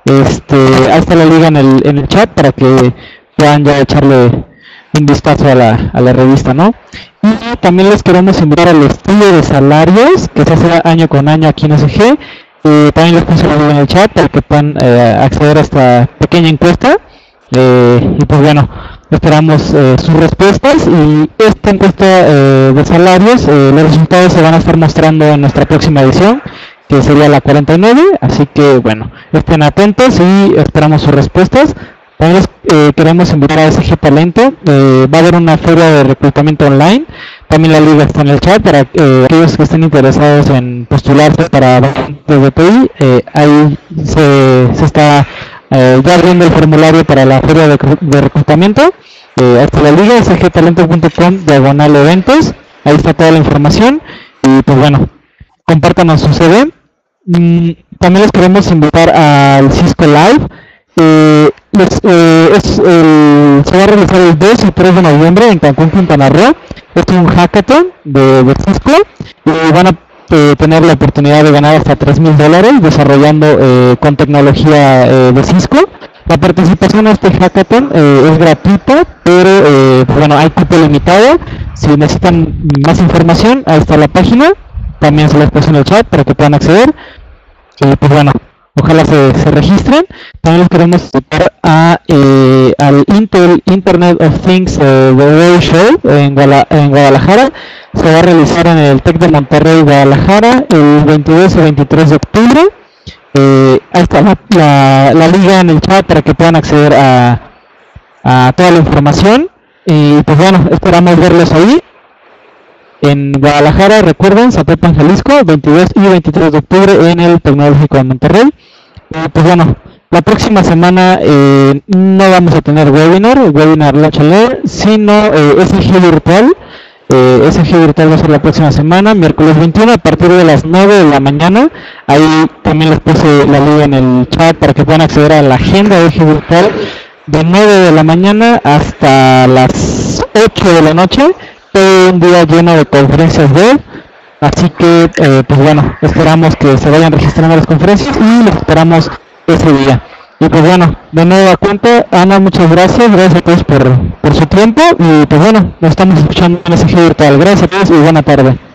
Este, ahí está la liga en el, en el chat para que puedan ya echarle un vistazo a la, a la revista, ¿no? Y también les queremos invitar al estudio de salarios que se hace año con año aquí en SG. también les puse en el chat para que puedan eh, acceder a esta pequeña encuesta. Eh, y pues bueno, esperamos eh, sus respuestas y esta encuesta de salarios, los resultados se van a estar mostrando en nuestra próxima edición que sería la 49, así que bueno, estén atentos y esperamos sus respuestas. También eh, queremos invitar a SG Talento. Eh, va a haber una feria de reclutamiento online. También la liga está en el chat para eh, aquellos que estén interesados en postularse para DPI. Eh, ahí se, está ya abriendo el formulario para la feria de, reclutamiento. hasta la liga sgtalento.com diagonal eventos. Ahí está toda la información. Y pues bueno, compártanos su CD. Mm, también les queremos invitar al Cisco Live. Eh, eh, es, se va a realizar el 2 y 3 de noviembre en Cancún, Quintana Roo. Es un hackathon de, Cisco y van a eh, tener la oportunidad de ganar hasta 3 mil dólares desarrollando eh, con tecnología de Cisco. La participación a este hackathon es gratuita, pero bueno, hay cupo limitado. Si necesitan más información, ahí está la página. También se les puse en el chat para que puedan acceder. Y pues bueno, ojalá se, se registren. También les queremos invitar a, eh, al Internet of Things eh, Show en, Guadalajara. Se va a realizar en el TEC de Monterrey, Guadalajara, el 22 y 23 de octubre. Eh, ahí está la, la, liga en el chat para que puedan acceder a, a toda la información. Y pues bueno, esperamos verlos ahí en Guadalajara, recuerden, Zapopan, Jalisco, 22 y 23 de octubre en el Tecnológico de Monterrey. Eh, pues bueno, la próxima semana eh, no vamos a tener webinar, webinar Launch sino eh, SG Virtual. Eh, SG Virtual va a ser la próxima semana, miércoles 21 a partir de las 9 de la mañana. Ahí también les puse la liga en el chat para que puedan acceder a la agenda de SG Virtual de 9 de la mañana hasta las 8 de la noche un día lleno de conferencias web. Así que, eh, pues bueno, esperamos que se vayan registrando las conferencias y los esperamos ese día. Y pues bueno, de nuevo a cuenta, Ana, muchas gracias, gracias a todos por, por su tiempo y pues bueno, nos estamos escuchando en ese virtual. Gracias a todos y buena tarde.